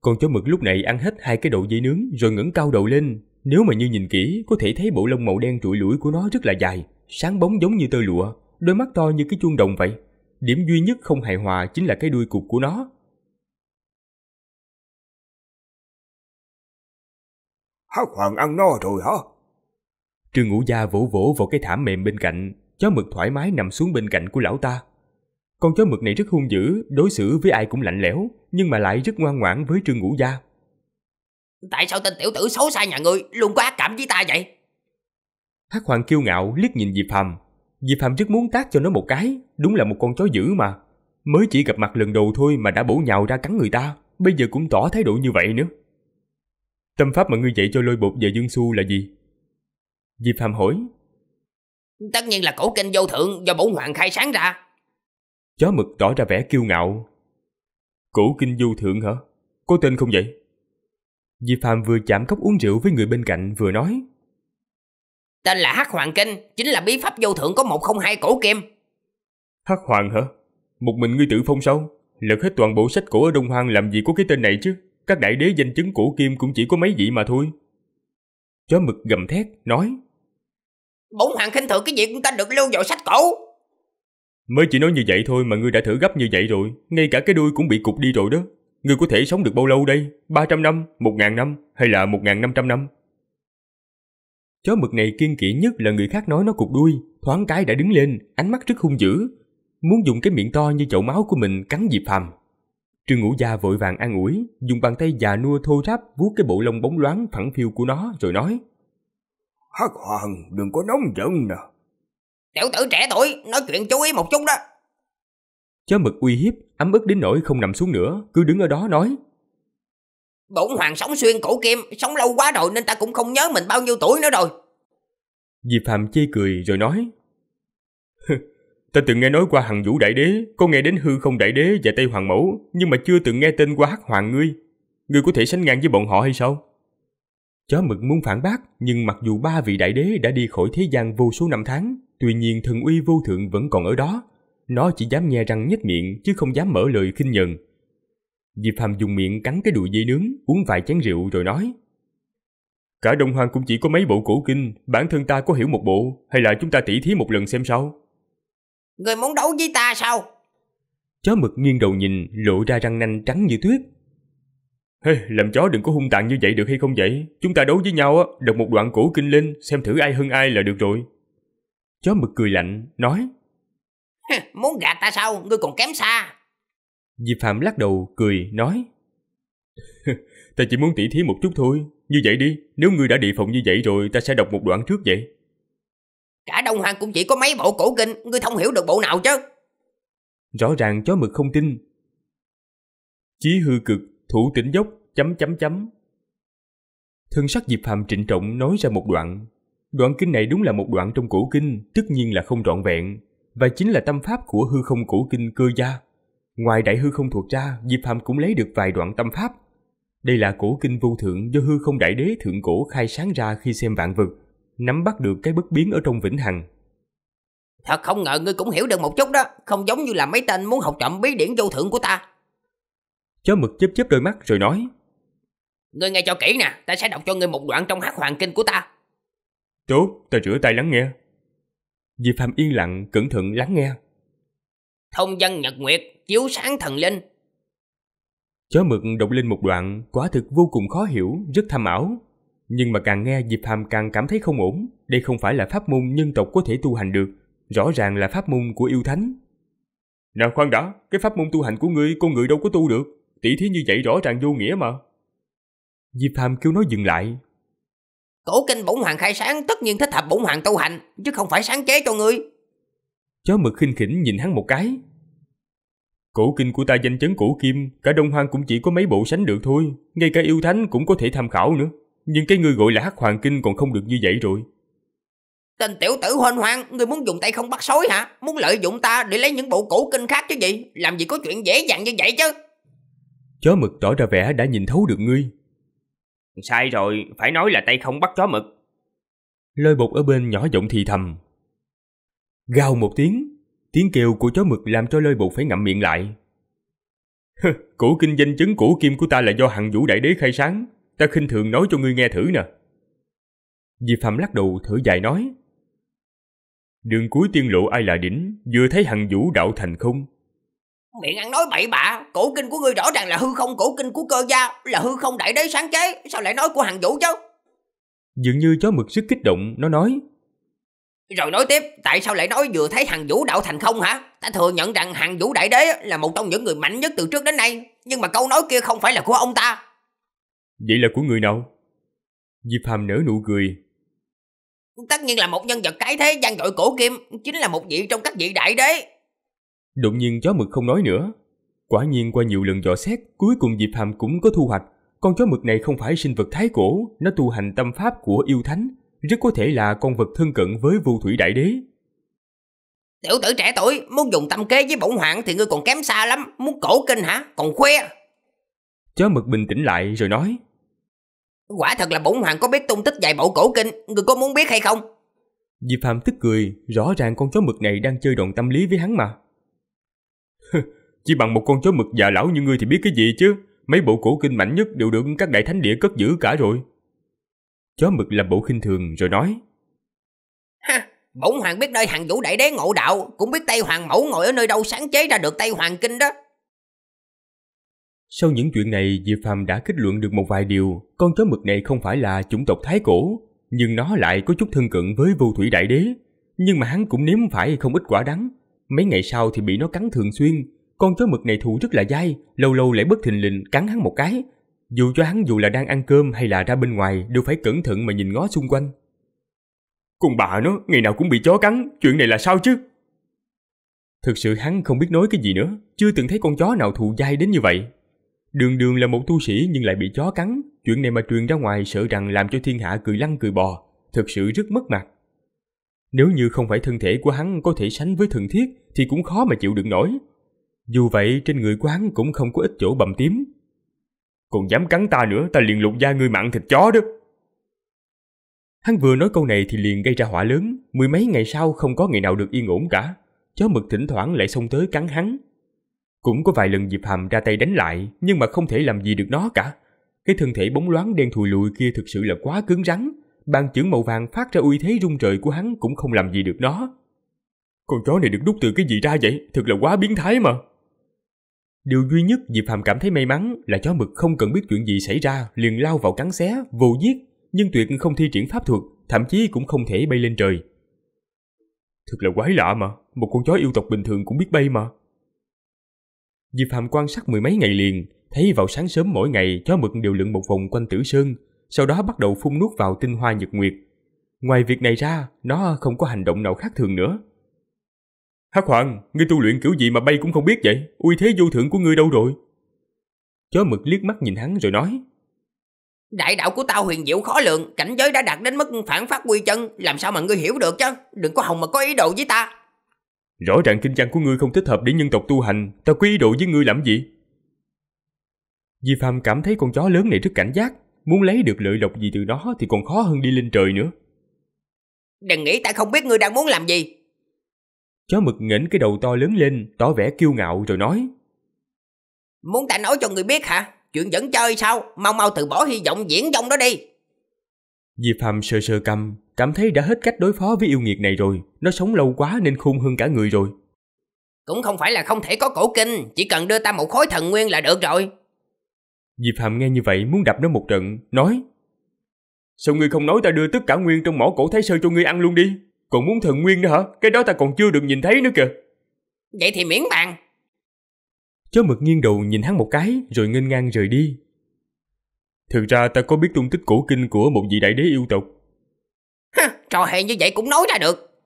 B: Con chó mực lúc này ăn hết hai cái đầu dây nướng rồi ngẩng cao đầu lên. Nếu mà như nhìn kỹ, có thể thấy bộ lông màu đen trụi lũi của nó rất là dài, sáng bóng giống như tơ lụa, đôi mắt to như cái chuông đồng vậy. Điểm duy nhất không hài hòa chính là cái đuôi cục của nó.
C: Hắc hoàng ăn no rồi hả?
B: Trương Ngũ Gia vỗ vỗ vào cái thảm mềm bên cạnh, chó mực thoải mái nằm xuống bên cạnh của lão ta. Con chó mực này rất hung dữ, đối xử với ai cũng lạnh lẽo, nhưng mà lại rất ngoan ngoãn với Trương Ngũ Gia.
D: Tại sao tên tiểu tử xấu xa nhà ngươi luôn có ác cảm với ta vậy?
B: Hắc Hoàng kiêu ngạo liếc nhìn Diệp Phàm. Diệp Phàm rất muốn tác cho nó một cái, đúng là một con chó dữ mà. Mới chỉ gặp mặt lần đầu thôi mà đã bổ nhào ra cắn người ta, bây giờ cũng tỏ thái độ như vậy nữa. Tâm pháp mà ngươi dạy cho lôi bột và Dương Xu là gì? Diệp Phạm hỏi.
D: Tất nhiên là cổ kinh vô thượng do bổn hoàng khai sáng ra.
B: Chó mực tỏ ra vẻ kiêu ngạo. Cổ kinh vô thượng hả? Có tên không vậy? Diệp Phạm vừa chạm cốc uống rượu với người bên cạnh vừa nói.
D: Tên là Hắc Hoàng Kinh, chính là bí pháp vô thượng có một không hai cổ kim.
B: Hắc Hoàng hả? Một mình ngươi tự phong sao? Lật hết toàn bộ sách cổ ở Đông Hoang làm gì có cái tên này chứ? Các đại đế danh chứng cổ kim cũng chỉ có mấy vị mà thôi. Chó mực gầm thét, nói.
D: Bổn hoàng khinh thường cái việc ta được lưu vào sách cổ.
B: Mới chỉ nói như vậy thôi mà ngươi đã thử gấp như vậy rồi, ngay cả cái đuôi cũng bị cục đi rồi đó. Ngươi có thể sống được bao lâu đây? 300 năm, 1.000 năm hay là 1.500 năm? Chó mực này kiên kỵ nhất là người khác nói nó cục đuôi, thoáng cái đã đứng lên, ánh mắt rất hung dữ, muốn dùng cái miệng to như chậu máu của mình cắn Diệp Phàm. Trương Ngũ Gia vội vàng an ủi, dùng bàn tay già nua thô ráp vuốt cái bộ lông bóng loáng phẳng phiu của nó rồi nói:
C: Hắc Hoàng, đừng có nóng giận nè.
D: Tiểu tử trẻ tuổi, nói chuyện chú ý một chút đó.
B: Chó mực uy hiếp, ấm ức đến nỗi không nằm xuống nữa, cứ đứng ở đó nói.
D: Bổn hoàng sống xuyên cổ kim, sống lâu quá rồi nên ta cũng không nhớ mình bao nhiêu tuổi nữa rồi.
B: Diệp Phạm chê cười rồi nói. ta từng nghe nói qua hằng vũ đại đế, có nghe đến hư không đại đế và Tây Hoàng mẫu, nhưng mà chưa từng nghe tên qua hắc hoàng ngươi. Ngươi có thể sánh ngang với bọn họ hay sao? Chó mực muốn phản bác, nhưng mặc dù ba vị đại đế đã đi khỏi thế gian vô số năm tháng, tuy nhiên thần uy vô thượng vẫn còn ở đó. Nó chỉ dám nghe răng nhếch miệng chứ không dám mở lời khinh nhờn. Diệp Phàm dùng miệng cắn cái đùi dây nướng, uống vài chén rượu rồi nói. Cả Đông Hoang cũng chỉ có mấy bộ cổ kinh, bản thân ta có hiểu một bộ, hay là chúng ta tỉ thí một lần xem sao?
D: Người muốn đấu với ta sao?
B: Chó mực nghiêng đầu nhìn, lộ ra răng nanh trắng như tuyết. Hey, làm chó đừng có hung tàn như vậy được hay không vậy? Chúng ta đấu với nhau á, đọc một đoạn cổ kinh lên, xem thử ai hơn ai là được rồi. Chó mực cười lạnh, nói.
D: Muốn gạt ta sao, ngươi còn kém xa.
B: Diệp Phạm lắc đầu, cười, nói. ta chỉ muốn tỉ thí một chút thôi. Như vậy đi, nếu ngươi đã địa phòng như vậy rồi, ta sẽ đọc một đoạn trước vậy.
D: Cả Đông Hoàng cũng chỉ có mấy bộ cổ kinh, ngươi không hiểu được bộ nào chứ.
B: Rõ ràng chó mực không tin. Chí hư cực, thủ tỉnh dốc, chấm chấm chấm. Thân sắc Diệp Phàm trịnh trọng nói ra một đoạn. Đoạn kinh này đúng là một đoạn trong cổ kinh, tất nhiên là không trọn vẹn, và chính là tâm pháp của hư không cổ kinh cơ gia. Ngoài đại hư không thuộc ra, Diệp Phàm cũng lấy được vài đoạn tâm pháp. Đây là cổ kinh vô thượng do hư không đại đế thượng cổ khai sáng ra khi xem vạn vực, nắm bắt được cái bất biến ở trong vĩnh hằng.
D: Thật không ngờ ngươi cũng hiểu được một chút đó, không giống như là mấy tên muốn học trộm bí điển vô thượng của ta.
B: Chó mực chớp chớp đôi mắt rồi nói.
D: Ngươi nghe cho kỹ nè, ta sẽ đọc cho ngươi một đoạn trong hắc hoàng kinh của ta.
B: Tốt, ta rửa tay lắng nghe. Diệp Phạm yên lặng, cẩn thận lắng nghe.
D: Thông dân nhật nguyệt, chiếu sáng thần linh.
B: Chó mực đọc lên một đoạn, quả thực vô cùng khó hiểu, rất thâm ảo. Nhưng mà càng nghe Diệp Phạm càng cảm thấy không ổn. Đây không phải là pháp môn nhân tộc có thể tu hành được, rõ ràng là pháp môn của yêu thánh. Nào khoan đã, cái pháp môn tu hành của ngươi con người đâu có tu được. Tỷ thí như vậy rõ ràng vô nghĩa mà. Diệp Phạm kêu nó dừng lại.
D: Cổ kinh bổn hoàng khai sáng tất nhiên thích hợp bổn hoàng tu hành, chứ không phải sáng chế cho ngươi.
B: Chó mực khinh khỉnh nhìn hắn một cái. Cổ kinh của ta danh chấn cổ kim, cả Đông Hoang cũng chỉ có mấy bộ sánh được thôi, ngay cả yêu thánh cũng có thể tham khảo nữa. Nhưng cái ngươi gọi là hắc hoàng kinh còn không được như vậy rồi.
D: Tên tiểu tử hoành hoang, ngươi muốn dùng tay không bắt sói hả? Muốn lợi dụng ta để lấy những bộ cổ kinh khác chứ gì? Làm gì có chuyện dễ dàng như vậy chứ?
B: Chó mực tỏ ra vẻ đã nhìn thấu được ngươi.
A: Sai rồi, phải nói là tay không bắt chó mực.
B: Lôi bột ở bên nhỏ giọng thì thầm. Gào một tiếng, tiếng kêu của chó mực làm cho lôi bột phải ngậm miệng lại. cổ kinh danh chứng cổ kim của ta là do hằng vũ đại đế khai sáng. Ta khinh thường nói cho ngươi nghe thử nè. Diệp Phạm lắc đầu thở dài nói. Đường cuối tiên lộ ai là đỉnh, vừa thấy hằng vũ đạo thành không.
D: Miệng ăn nói bậy bạ, cổ kinh của ngươi rõ ràng là hư không cổ kinh của cơ gia, là hư không đại đế sáng chế, sao lại nói của hằng vũ chứ?
B: Dường như chó mực rất kích động, nó nói.
D: Rồi nói tiếp, tại sao lại nói vừa thấy hằng vũ đạo thành không hả? Ta thừa nhận rằng hằng vũ đại đế là một trong những người mạnh nhất từ trước đến nay, nhưng mà câu nói kia không phải là của ông ta.
B: Vậy là của người nào? Diệp Hàm nở nụ cười.
D: Tất nhiên là một nhân vật cái thế gian dội cổ kim, chính là một vị trong các vị đại đế.
B: Đột nhiên chó mực không nói nữa. Quả nhiên qua nhiều lần dò xét, cuối cùng Diệp Hàm cũng có thu hoạch. Con chó mực này không phải sinh vật thái cổ, nó tu hành tâm pháp của yêu thánh, rất có thể là con vật thân cận với vô thủy đại đế.
D: Tiểu tử trẻ tuổi, muốn dùng tâm kế với bổn hoàng thì ngươi còn kém xa lắm, muốn cổ kinh hả, còn khoe.
B: Chó mực bình tĩnh lại rồi nói.
D: Quả thật là bổn hoàng có biết tung tích vài bộ cổ kinh, ngươi có muốn biết hay không?
B: Diệp Phạm tức cười, rõ ràng con chó mực này đang chơi đòn tâm lý với hắn mà. Chỉ bằng một con chó mực già lão như ngươi thì biết cái gì chứ, mấy bộ cổ kinh mạnh nhất đều được các đại thánh địa cất giữ cả rồi. Chó mực làm bộ khinh thường rồi nói.
D: Ha, bổn hoàng biết nơi hàng vũ đại đế ngộ đạo, cũng biết Tây Hoàng mẫu ngồi ở nơi đâu sáng chế ra được Tây Hoàng kinh đó.
B: Sau những chuyện này, Diệp Phàm đã kết luận được một vài điều. Con chó mực này không phải là chủng tộc Thái cổ, nhưng nó lại có chút thân cận với vô thủy đại đế. Nhưng mà hắn cũng nếm phải không ít quả đắng. Mấy ngày sau thì bị nó cắn thường xuyên. Con chó mực này thù rất là dai, lâu lâu lại bất thình lình cắn hắn một cái. Dù cho hắn dù là đang ăn cơm hay là ra bên ngoài đều phải cẩn thận mà nhìn ngó xung quanh. Con bà nó, ngày nào cũng bị chó cắn, chuyện này là sao chứ? Thực sự hắn không biết nói cái gì nữa, chưa từng thấy con chó nào thù dai đến như vậy. Đường đường là một tu sĩ nhưng lại bị chó cắn, chuyện này mà truyền ra ngoài sợ rằng làm cho thiên hạ cười lăn cười bò, thực sự rất mất mặt. Nếu như không phải thân thể của hắn có thể sánh với thần thiết thì cũng khó mà chịu đựng nổi. Dù vậy trên người của hắn cũng không có ít chỗ bầm tím. Còn dám cắn ta nữa ta liền lục da ngươi mặn thịt chó đó. Hắn vừa nói câu này thì liền gây ra họa lớn, mười mấy ngày sau không có ngày nào được yên ổn cả. Chó mực thỉnh thoảng lại xông tới cắn hắn, cũng có vài lần Diệp Hàm ra tay đánh lại, nhưng mà không thể làm gì được nó cả. Cái thân thể bóng loáng đen thùi lùi kia thực sự là quá cứng rắn. Bàn chưởng màu vàng phát ra uy thế rung trời của hắn cũng không làm gì được nó. Con chó này được đúc từ cái gì ra vậy? Thật là quá biến thái mà. Điều duy nhất Diệp Phàm cảm thấy may mắn là chó mực không cần biết chuyện gì xảy ra liền lao vào cắn xé, vô giết, nhưng tuyệt không thi triển pháp thuật, thậm chí cũng không thể bay lên trời. Thật là quái lạ mà, một con chó yêu tộc bình thường cũng biết bay mà. Diệp hàm quan sát mười mấy ngày liền, thấy vào sáng sớm mỗi ngày chó mực đều lượn một vòng quanh tử sơn, sau đó bắt đầu phun nuốt vào tinh hoa nhật nguyệt. Ngoài việc này ra, nó không có hành động nào khác thường nữa. Hắc Hoàng, ngươi tu luyện kiểu gì mà bay cũng không biết vậy? Uy thế vô thượng của ngươi đâu rồi? Chó mực liếc mắt nhìn hắn rồi nói.
D: Đại đạo của tao huyền diệu khó lường, cảnh giới đã đạt đến mức phản phát quy chân, làm sao mà ngươi hiểu được chứ? Đừng có hòng mà có ý đồ với ta.
B: Rõ ràng kinh văn của ngươi không thích hợp để nhân tộc tu hành, tao có ý đồ với ngươi làm gì? Di Phạm cảm thấy con chó lớn này rất cảnh giác, muốn lấy được lợi lộc gì từ nó thì còn khó hơn đi lên trời nữa.
D: Đừng nghĩ ta không biết ngươi đang muốn làm gì.
B: Chó mực nghển cái đầu to lớn lên, tỏ vẻ kiêu ngạo rồi nói.
D: Muốn ta nói cho người biết hả? Chuyện vẫn chơi sao? Mau mau từ bỏ hy vọng diễn trong đó đi.
B: Diệp Phạm sờ sờ cầm, cảm thấy đã hết cách đối phó với yêu nghiệt này rồi. Nó sống lâu quá nên khôn hơn cả người rồi.
D: Cũng không phải là không thể có cổ kinh, chỉ cần đưa ta một khối thần nguyên là được rồi.
B: Diệp Phạm nghe như vậy muốn đập nó một trận, nói Sao ngươi không nói ta đưa tất cả nguyên trong mỏ cổ thái sơ cho ngươi ăn luôn đi? Còn muốn thần nguyên nữa hả? Cái đó ta còn chưa được nhìn thấy nữa kìa.
D: Vậy thì miễn bàn.
B: Chó mực nghiêng đầu nhìn hắn một cái rồi nghênh ngang rời đi. Thực ra ta có biết tung tích cổ kinh của một vị đại đế yêu tộc.
D: Ha, trò hề như vậy cũng nói ra được.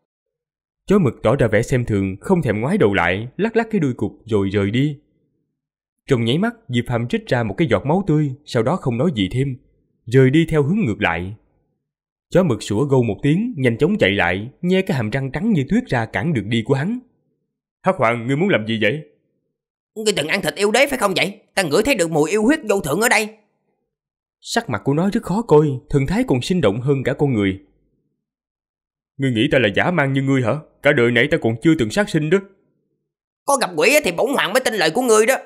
B: Chó mực tỏ ra vẻ xem thường, không thèm ngoái đầu lại, lắc lắc cái đuôi cục rồi rời đi. Trong nháy mắt, Diệp Phạm trích ra một cái giọt máu tươi, sau đó không nói gì thêm, rời đi theo hướng ngược lại. Chó mực sủa gâu một tiếng, nhanh chóng chạy lại, nhe cái hàm răng trắng như tuyết ra cản đường đi của hắn. Hắc Hoàng, ngươi muốn làm gì vậy?
D: Ngươi từng ăn thịt yêu đế phải không vậy? Ta ngửi thấy được mùi yêu huyết vô thượng ở đây.
B: Sắc mặt của nó rất khó coi, thần thái còn sinh động hơn cả con người. Ngươi nghĩ ta là giả mang như ngươi hả? Cả đời nãy ta còn chưa từng sát sinh đó.
D: Có gặp quỷ thì bổn hoàng mới tin lời của ngươi đó.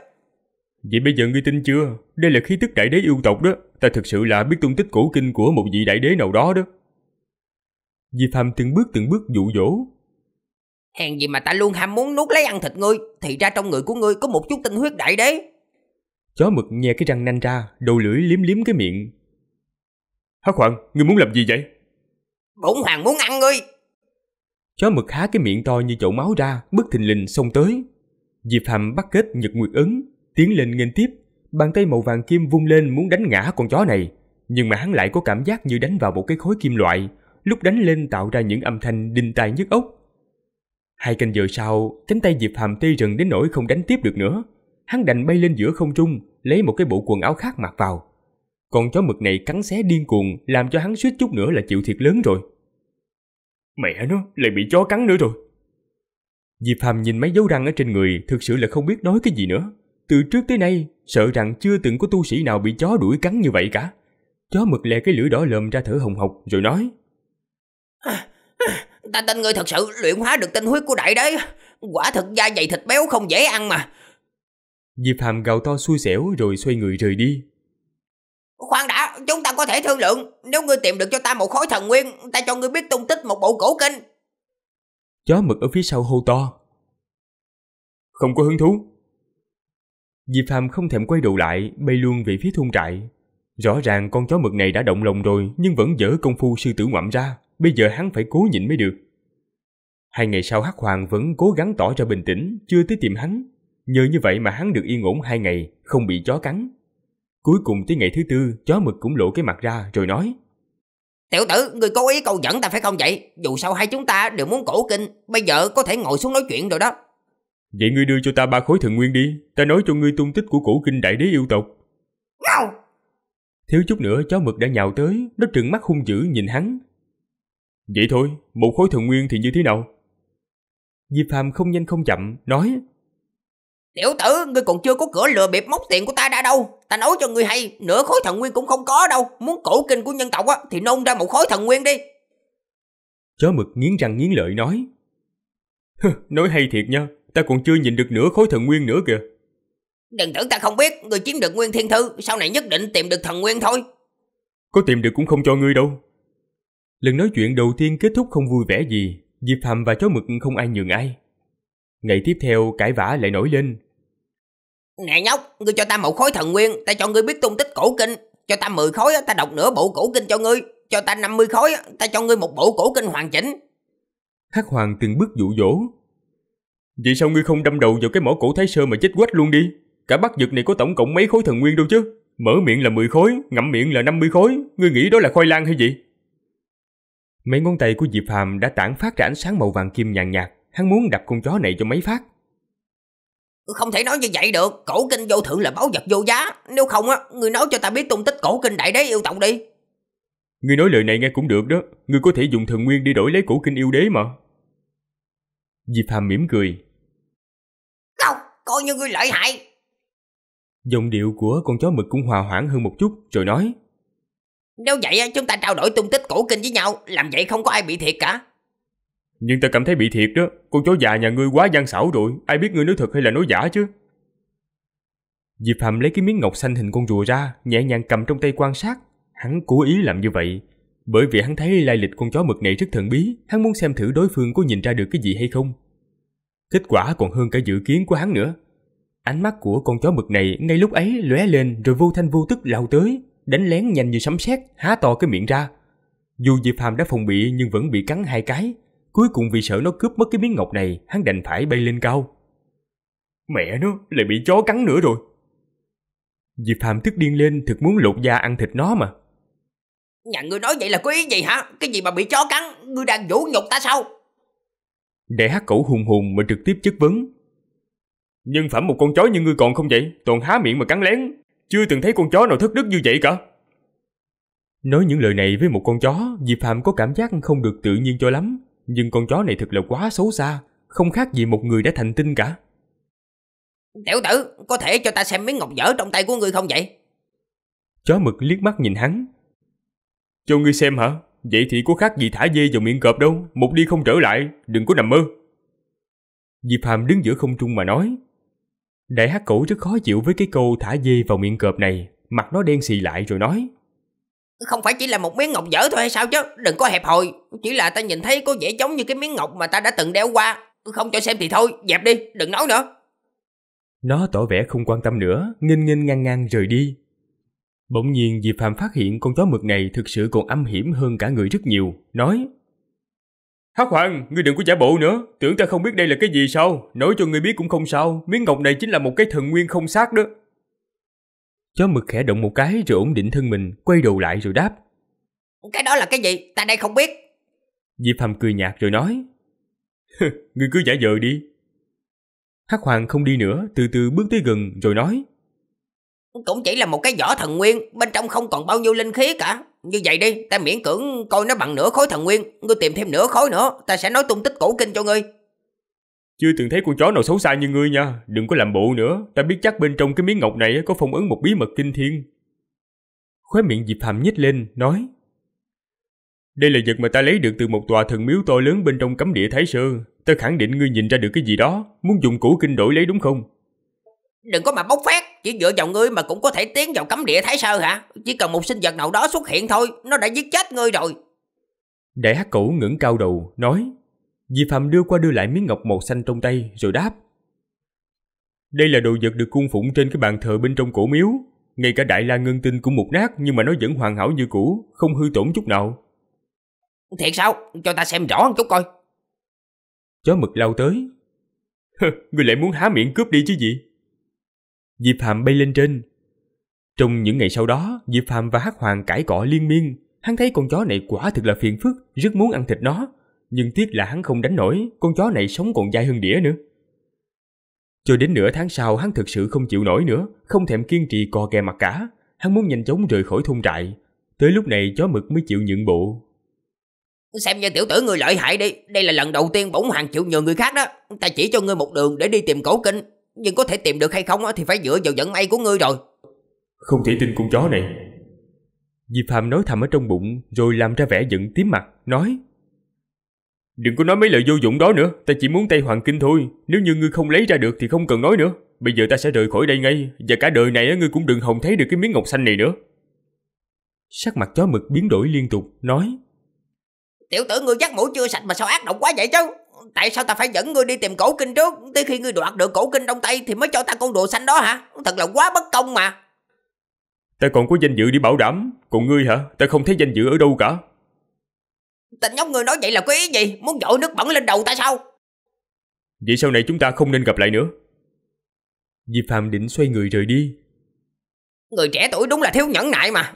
B: Vậy bây giờ ngươi tin chưa? Đây là khí tức đại đế yêu tộc đó. Ta thực sự là biết tung tích cổ kinh của một vị đại đế nào đó đó. Di Phạm từng bước từng bước dụ dỗ.
D: Hèn gì mà ta luôn ham muốn nuốt lấy ăn thịt ngươi, thì ra trong người của ngươi có một chút tinh huyết đại đế.
B: Chó mực nhe cái răng nanh ra, đầu lưỡi liếm liếm cái miệng. Hắc Hoàng, ngươi muốn làm gì vậy?
D: Bổn hoàng muốn ăn ngươi.
B: Chó mực há cái miệng to như chậu máu ra, bất thình lình xông tới. Diệp Hàm bắt kết nhật nguyệt ấn, tiến lên nghênh tiếp, bàn tay màu vàng kim vung lên muốn đánh ngã con chó này, nhưng mà hắn lại có cảm giác như đánh vào một cái khối kim loại, lúc đánh lên tạo ra những âm thanh đinh tai nhức ốc. Hai canh giờ sau, cánh tay Diệp Hàm tê rần đến nỗi không đánh tiếp được nữa. Hắn đành bay lên giữa không trung, lấy một cái bộ quần áo khác mặc vào. Con chó mực này cắn xé điên cuồng, làm cho hắn suýt chút nữa là chịu thiệt lớn rồi. Mẹ nó, lại bị chó cắn nữa rồi. Diệp Hàm nhìn mấy dấu răng ở trên người, thực sự là không biết nói cái gì nữa. Từ trước tới nay, sợ rằng chưa từng có tu sĩ nào bị chó đuổi cắn như vậy cả. Chó mực lè cái lưỡi đỏ lợm ra thở hồng hộc rồi nói.
D: Ta tin ngươi thật sự luyện hóa được tinh huyết của đại đế. Quả thực da dày thịt béo không dễ ăn mà.
B: Diệp Hàm gào to xui xẻo rồi xoay người rời đi.
D: Khoan đã, chúng ta có thể thương lượng. Nếu ngươi tìm được cho ta một khối thần nguyên, ta cho ngươi biết tung tích một bộ cổ kinh.
B: Chó mực ở phía sau hô to. Không có hứng thú. Diệp Phàm không thèm quay đầu lại, bay luôn về phía thôn trại. Rõ ràng con chó mực này đã động lòng rồi, nhưng vẫn dở công phu sư tử ngoạm ra. Bây giờ hắn phải cố nhịn mới được. Hai ngày sau Hắc Hoàng vẫn cố gắng tỏ ra bình tĩnh, chưa tới tìm hắn. Nhờ như vậy mà hắn được yên ổn hai ngày, không bị chó cắn. Cuối cùng tới ngày thứ tư, chó mực cũng lộ cái mặt ra rồi nói.
D: Tiểu tử, người cố ý câu dẫn ta phải không vậy? Dù sao hai chúng ta đều muốn cổ kinh, bây giờ có thể ngồi xuống nói chuyện rồi đó.
B: Vậy ngươi đưa cho ta ba khối thần nguyên đi, ta nói cho ngươi tung tích của cổ kinh đại đế yêu tộc.
D: Ngao!
B: Thiếu chút nữa chó mực đã nhào tới, nó trừng mắt hung dữ nhìn hắn. Vậy thôi, một khối thần nguyên thì như thế nào? Diệp Phàm không nhanh không chậm, nói.
D: Tiểu tử, ngươi còn chưa có cửa lừa bịp móc tiền của ta đã đâu. Ta nói cho ngươi hay, nửa khối thần nguyên cũng không có đâu. Muốn cổ kinh của nhân tộc á, thì nôn ra một khối thần nguyên đi.
B: Chó mực nghiến răng nghiến lợi nói. nói hay thiệt nha, ta còn chưa nhìn được nửa khối thần nguyên nữa kìa.
D: Đừng tưởng ta không biết, người chiếm được nguyên thiên thư, sau này nhất định tìm được thần nguyên thôi.
B: Có tìm được cũng không cho ngươi đâu. Lần nói chuyện đầu tiên kết thúc không vui vẻ gì, Diệp Phạm và chó mực không ai nhường ai. Ngày tiếp theo cãi vã lại nổi lên.
D: Nè nhóc, ngươi cho ta một khối thần nguyên, ta cho ngươi biết tung tích cổ kinh. Cho ta 10 khối, ta đọc nửa bộ cổ kinh cho ngươi. Cho ta 50 khối, ta cho ngươi một bộ cổ kinh hoàn chỉnh.
B: Hắc Hoàng từng bước dụ dỗ. Vậy sao ngươi không đâm đầu vào cái mỏ cổ Thái Sơ mà chết quách luôn đi? Cả bắt dực này có tổng cộng mấy khối thần nguyên đâu chứ? Mở miệng là 10 khối, ngậm miệng là 50 khối. Ngươi nghĩ đó là khoai lang hay gì? Mấy ngón tay của Diệp Phàm đã tản phát ra ánh sáng màu vàng kim nhàn nhạt. Hắn muốn đập con chó này cho mấy phát.
D: Không thể nói như vậy được, cổ kinh vô thượng là báu vật vô giá. Nếu không á, ngươi nói cho ta biết tung tích cổ kinh đại đế yêu tộc đi.
B: Ngươi nói lời này nghe cũng được đó. Ngươi có thể dùng thần nguyên đi đổi lấy cổ kinh yêu đế mà. Diệp Phàm mỉm cười.
D: Không, coi như ngươi lợi hại.
B: Giọng điệu của con chó mực cũng hòa hoãn hơn một chút, rồi nói.
D: Nếu vậy chúng ta trao đổi tung tích cổ kinh với nhau, làm vậy không có ai bị thiệt cả.
B: Nhưng ta cảm thấy bị thiệt đó, con chó già nhà ngươi quá gian xảo rồi, ai biết ngươi nói thật hay là nói giả chứ. Diệp Phạm lấy cái miếng ngọc xanh hình con rùa ra, nhẹ nhàng cầm trong tay quan sát. Hắn cố ý làm như vậy, bởi vì hắn thấy lai lịch con chó mực này rất thần bí, hắn muốn xem thử đối phương có nhìn ra được cái gì hay không. Kết quả còn hơn cả dự kiến của hắn nữa. Ánh mắt của con chó mực này ngay lúc ấy lóe lên rồi vô thanh vô tức lao tới, đánh lén nhanh như sấm sét, há to cái miệng ra. Dù Diệp Phàm đã phòng bị nhưng vẫn bị cắn hai cái, cuối cùng vì sợ nó cướp mất cái miếng ngọc này, hắn đành phải bay lên cao. Mẹ nó, lại bị chó cắn nữa rồi. Diệp Phàm tức điên lên, thực muốn lột da ăn thịt nó mà.
D: Nhà ngươi nói vậy là có ý gì hả? Cái gì mà bị chó cắn? Ngươi đang vũ nhục ta sao?
B: Đệ hát cẩu hùng hùng mà trực tiếp chất vấn. Nhân phẩm một con chó như ngươi còn không vậy? Toàn há miệng mà cắn lén. Chưa từng thấy con chó nào thất đức như vậy cả. Nói những lời này với một con chó, Diệp Phạm có cảm giác không được tự nhiên cho lắm. Nhưng con chó này thật là quá xấu xa, không khác gì một người đã thành tinh cả.
D: Tiểu tử, có thể cho ta xem miếng ngọc dở trong tay của ngươi không vậy?
B: Chó mực liếc mắt nhìn hắn. Cho ngươi xem hả? Vậy thì có khác gì thả dê vào miệng cọp đâu, một đi không trở lại, đừng có nằm mơ. Diệp Phạm đứng giữa không trung mà nói. Đại hát cổ rất khó chịu với cái câu thả dê vào miệng cọp này, mặt nó đen xì lại rồi nói.
D: Không phải chỉ là một miếng ngọc dở thôi hay sao chứ, đừng có hẹp hòi. Chỉ là ta nhìn thấy có vẻ giống như cái miếng ngọc mà ta đã từng đeo qua. Không cho xem thì thôi, dẹp đi, đừng nói nữa.
B: Nó tỏ vẻ không quan tâm nữa, nghênh nghênh ngang ngang rời đi. Bỗng nhiên Diệp Phạm phát hiện con chó mực này thực sự còn âm hiểm hơn cả người rất nhiều, nói Hắc Hoàng, ngươi đừng có giả bộ nữa, tưởng ta không biết đây là cái gì sao, nói cho ngươi biết cũng không sao, miếng ngọc này chính là một cái thần nguyên không xác đó. Chó mực khẽ động một cái rồi ổn định thân mình, quay đầu lại rồi đáp.
D: Cái đó là cái gì, ta đây không biết.
B: Diệp Phạm cười nhạt rồi nói. ngươi cứ giả vờ đi. Hắc Hoàng không đi nữa, từ từ bước tới gần rồi nói.
D: Cũng chỉ là một cái vỏ thần nguyên, bên trong không còn bao nhiêu linh khí cả. Như vậy đi, ta miễn cưỡng coi nó bằng nửa khối thần nguyên, ngươi tìm thêm nửa khối nữa, ta sẽ nói tung tích cổ kinh cho ngươi.
B: Chưa từng thấy con chó nào xấu xa như ngươi nha, đừng có làm bộ nữa, ta biết chắc bên trong cái miếng ngọc này có phong ấn một bí mật kinh thiên. Khóe miệng Diệp hàm nhếch lên, nói Đây là vật mà ta lấy được từ một tòa thần miếu to lớn bên trong cấm địa Thái Sơ, ta khẳng định ngươi nhìn ra được cái gì đó, muốn dùng cổ kinh đổi lấy đúng không?
D: Đừng có mà bốc phét, chỉ dựa vào ngươi mà cũng có thể tiến vào cấm địa Thái Sơ hả? Chỉ cần một sinh vật nào đó xuất hiện thôi, nó đã giết chết ngươi rồi.
B: Đại hắc cẩu ngẩng cao đầu, nói Diệp Phạm đưa qua đưa lại miếng ngọc màu xanh trong tay, rồi đáp Đây là đồ vật được cung phụng trên cái bàn thờ bên trong cổ miếu. Ngay cả đại la ngân tinh cũng mục nát nhưng mà nó vẫn hoàn hảo như cũ, không hư tổn chút nào.
D: Thiệt sao? Cho ta xem rõ một chút coi.
B: Chó mực lao tới. Người lại muốn há miệng cướp đi chứ gì? Diệp Phạm bay lên trên. Trong những ngày sau đó, Diệp Phạm và Hắc Hoàng cãi cọ liên miên. Hắn thấy con chó này quả thực là phiền phức, rất muốn ăn thịt nó. Nhưng tiếc là hắn không đánh nổi, con chó này sống còn dai hơn đĩa nữa. Cho đến nửa tháng sau hắn thực sự không chịu nổi nữa, không thèm kiên trì cò kè mặt cả. Hắn muốn nhanh chóng rời khỏi thôn trại. Tới lúc này chó mực mới chịu nhượng bộ.
D: Xem như tiểu tử người lợi hại đi, đây là lần đầu tiên bổn hoàng chịu nhường người khác đó. Ta chỉ cho ngươi một đường để đi tìm cổ kinh, nhưng có thể tìm được hay không thì phải dựa vào vận may của ngươi rồi.
B: Không thể tin con chó này. Diệp Phạm nói thầm ở trong bụng rồi làm ra vẻ giận tím mặt, nói Đừng có nói mấy lời vô dụng đó nữa, ta chỉ muốn Tây Hoàng Kinh thôi. Nếu như ngươi không lấy ra được thì không cần nói nữa. Bây giờ ta sẽ rời khỏi đây ngay, và cả đời này ngươi cũng đừng hòng thấy được cái miếng ngọc xanh này nữa. Sắc mặt chó mực biến đổi liên tục, nói
D: Tiểu tử ngươi dắt mũi chưa sạch mà sao ác độc quá vậy chứ? Tại sao ta phải dẫn ngươi đi tìm cổ kinh trước? Tới khi ngươi đoạt được cổ kinh trong tay Thì mới cho ta con đồ xanh đó hả? Thật là quá bất công mà.
B: Ta còn có danh dự đi bảo đảm. Còn ngươi hả? Ta không thấy danh dự ở đâu cả.
D: Tình nhóc ngươi nói vậy là có ý gì? Muốn dội nước bẩn lên đầu ta sao?
B: Vậy sau này chúng ta không nên gặp lại nữa. Diệp Phạm định xoay người rời đi.
D: Người trẻ tuổi đúng là thiếu nhẫn nại mà.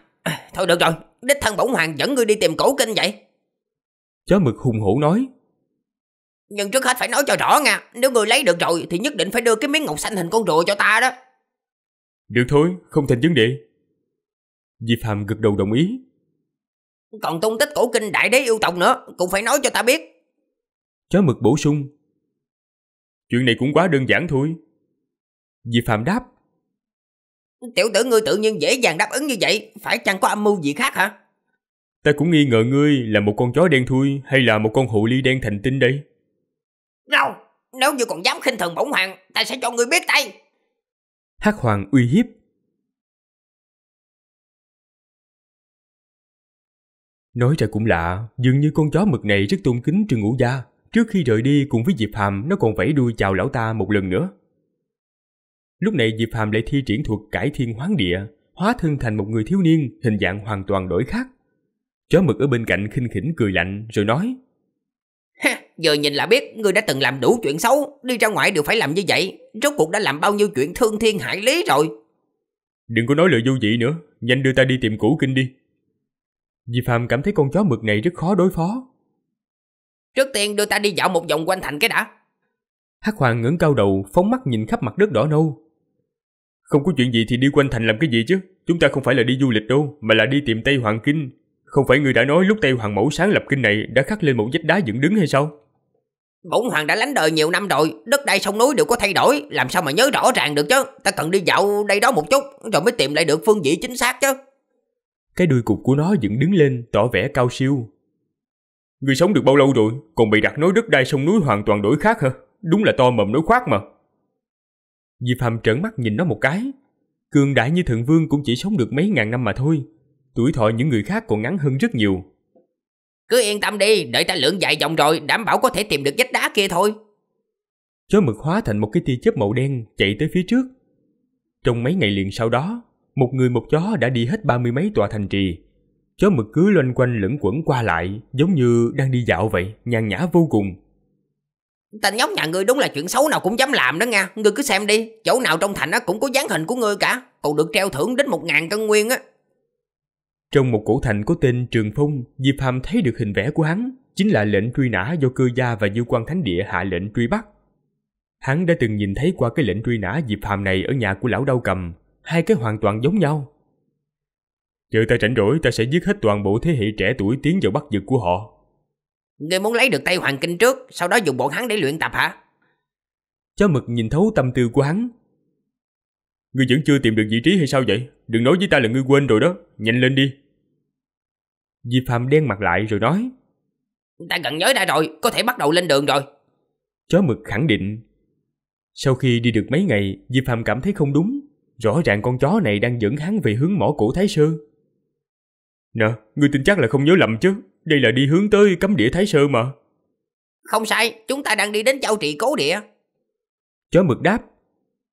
D: Thôi được rồi Đích thân bổng hoàng dẫn ngươi đi tìm cổ kinh vậy.
B: Chó mực hùng hổ nói
D: Nhưng trước hết phải nói cho rõ nha Nếu người lấy được rồi Thì nhất định phải đưa cái miếng ngọc xanh hình con rùa cho ta đó.
B: Được thôi Không thành vấn đề. Diệp Phạm gật đầu đồng ý.
D: Còn tung tích cổ kinh đại đế yêu tộc nữa Cũng phải nói cho ta biết.
B: Chó mực bổ sung. Chuyện này cũng quá đơn giản thôi. Diệp Phạm đáp.
D: Tiểu tử ngươi tự nhiên dễ dàng đáp ứng như vậy Phải chăng có âm mưu gì khác hả?
B: Ta cũng nghi ngờ ngươi là một con chó đen thui Hay là một con hồ ly đen thành tinh đây
D: nào, Nếu như còn dám khinh thường bổng hoàng Ta sẽ cho ngươi biết tay
B: Hắc Hoàng uy hiếp Nói ra cũng lạ, dường như con chó mực này rất tôn kính Trương Ngũ Gia. Trước khi rời đi cùng với Diệp Hàm, nó còn vẫy đuôi chào lão ta một lần nữa. Lúc này Diệp Hàm lại thi triển thuật cải thiên hoán địa, hóa thân thành một người thiếu niên, hình dạng hoàn toàn đổi khác. Chó mực ở bên cạnh khinh khỉnh cười lạnh rồi nói
D: Giờ nhìn là biết ngươi đã từng làm đủ chuyện xấu Đi ra ngoài đều phải làm như vậy. Rốt cuộc đã làm bao nhiêu chuyện thương thiên hại lý rồi.
B: Đừng có nói lời vô vị nữa Nhanh đưa ta đi tìm củ kinh đi. Di Phạm cảm thấy con chó mực này rất khó đối phó.
D: Trước tiên đưa ta đi dạo một vòng quanh thành cái đã.
B: Hắc Hoàng ngẩng cao đầu Phóng mắt nhìn khắp mặt đất đỏ nâu. Không có chuyện gì thì đi quanh thành làm cái gì chứ? Chúng ta không phải là đi du lịch đâu Mà là đi tìm Tây Hoàng Kinh. Không phải người đã nói lúc Tây Hoàng Mẫu sáng lập kinh này Đã khắc lên một vách đá dựng đứng hay sao
D: Bổn hoàng đã lánh đời nhiều năm rồi, Đất đai sông núi đều có thay đổi. Làm sao mà nhớ rõ ràng được chứ? Ta cần đi dạo đây đó một chút, Rồi mới tìm lại được phương vị chính xác chứ.
B: Cái đuôi cục của nó dựng đứng lên, Tỏ vẻ cao siêu. Người sống được bao lâu rồi? Còn bị đặt nói đất đai sông núi hoàn toàn đổi khác hả? Đúng là to mầm nói khoác mà. Diệp Phạm trợn mắt nhìn nó một cái. Cường đại như thượng vương cũng chỉ sống được mấy ngàn năm mà thôi. Tuổi thọ những người khác còn ngắn hơn rất nhiều.
D: Cứ yên tâm đi Đợi ta lượn dài vòng rồi Đảm bảo có thể tìm được vách đá kia thôi.
B: Chó mực hóa thành một cái tia chớp màu đen Chạy tới phía trước. Trong mấy ngày liền sau đó Một người một chó đã đi hết ba mươi mấy tòa thành trì. Chó mực cứ loanh quanh lẫn quẩn qua lại Giống như đang đi dạo vậy Nhàn nhã vô cùng.
D: Tên nhóc nhà ngươi đúng là chuyện xấu nào cũng dám làm đó nha Ngươi cứ xem đi Chỗ nào trong thành á cũng có dáng hình của ngươi cả Còn được treo thưởng đến một ngàn cân nguyên á
B: Trong một cổ thành có tên Trường Phong Diệp Hàm thấy được hình vẽ của hắn Chính là lệnh truy nã do cơ gia và dư quan thánh địa hạ lệnh truy bắt. Hắn đã từng nhìn thấy qua cái lệnh truy nã Diệp Hàm này ở nhà của lão đau cầm Hai cái hoàn toàn giống nhau. Chờ ta rảnh rỗi ta sẽ giết hết toàn bộ thế hệ trẻ tuổi tiến vào bắt vực của họ.
D: Ngươi muốn lấy được Tây Hoàng Kinh trước Sau đó dùng bọn hắn để luyện tập hả?
B: Chó mực nhìn thấu tâm tư của hắn. Ngươi vẫn chưa tìm được vị trí hay sao vậy? Đừng nói với ta là ngươi quên rồi đó. Nhanh lên đi Diệp Phạm đen mặt lại rồi nói
D: Ta gần nhớ ra rồi Có thể bắt đầu lên đường rồi.
B: Chó mực khẳng định Sau khi đi được mấy ngày Diệp Phạm cảm thấy không đúng. Rõ ràng con chó này đang dẫn hắn về hướng mỏ cổ Thái Sơ. Nè, ngươi tin chắc là không nhớ lầm chứ? Đây là đi hướng tới cấm địa Thái Sơ mà.
D: Không sai, chúng ta đang đi đến châu trị cố địa.
B: Chó mực đáp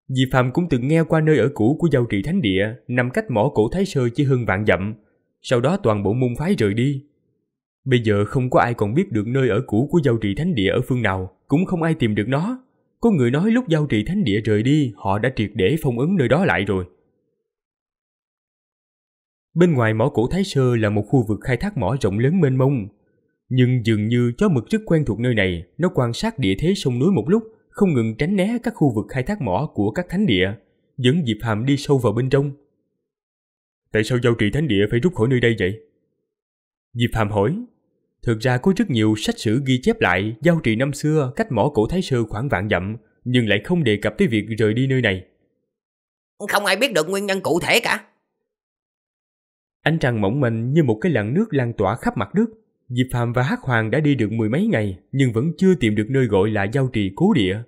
B: Diệp Phạm cũng từng nghe qua nơi ở cũ của giao trì thánh địa nằm cách mỏ cổ Thái Sơ chỉ hơn vạn dặm sau đó toàn bộ môn phái rời đi Bây giờ không có ai còn biết được nơi ở cũ của giao trì thánh địa ở phương nào Cũng không ai tìm được nó Có người nói lúc giao trì thánh địa rời đi Họ đã triệt để phong ấn nơi đó lại rồi Bên ngoài mỏ cổ Thái Sơ là một khu vực khai thác mỏ rộng lớn mênh mông. Nhưng dường như chó mực rất quen thuộc nơi này, nó quan sát địa thế sông núi một lúc, không ngừng tránh né các khu vực khai thác mỏ của các thánh địa, dẫn Diệp Hàm đi sâu vào bên trong. Tại sao giao trì thánh địa phải rút khỏi nơi đây vậy? Diệp Hàm hỏi. Thực ra có rất nhiều sách sử ghi chép lại giao trì năm xưa cách mỏ cổ Thái Sơ khoảng vạn dặm, nhưng lại không đề cập tới việc rời đi nơi này.
D: Không ai biết được nguyên nhân cụ thể cả
B: Ánh trăng mỏng manh như một cái làn nước lan tỏa khắp mặt đất. Diệp Phạm và Hắc Hoàng đã đi được mười mấy ngày, nhưng vẫn chưa tìm được nơi gọi là giao trì cố địa.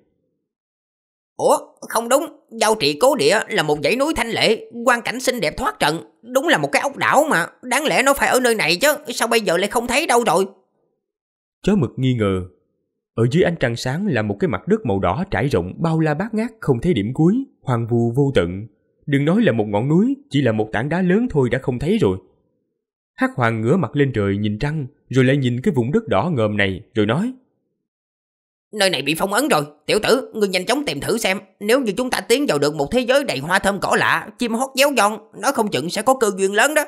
D: Ủa, không đúng, giao trị cố địa là một dãy núi thanh lệ, quang cảnh xinh đẹp thoát trận, đúng là một cái ốc đảo mà, đáng lẽ nó phải ở nơi này chứ, sao bây giờ lại không thấy đâu rồi?
B: Chó mực nghi ngờ. Ở dưới ánh trăng sáng là một cái mặt đất màu đỏ trải rộng bao la bát ngát không thấy điểm cuối, hoang vu vô tận. Đừng nói là một ngọn núi, chỉ là một tảng đá lớn thôi đã không thấy rồi. Hắc Hoàng ngửa mặt lên trời nhìn trăng, rồi lại nhìn cái vùng đất đỏ ngòm này, rồi nói.
D: Nơi này bị phong ấn rồi, tiểu tử, ngươi nhanh chóng tìm thử xem, nếu như chúng ta tiến vào được một thế giới đầy hoa thơm cỏ lạ, chim hót déo giòn, nó không chừng sẽ có cơ duyên lớn đó.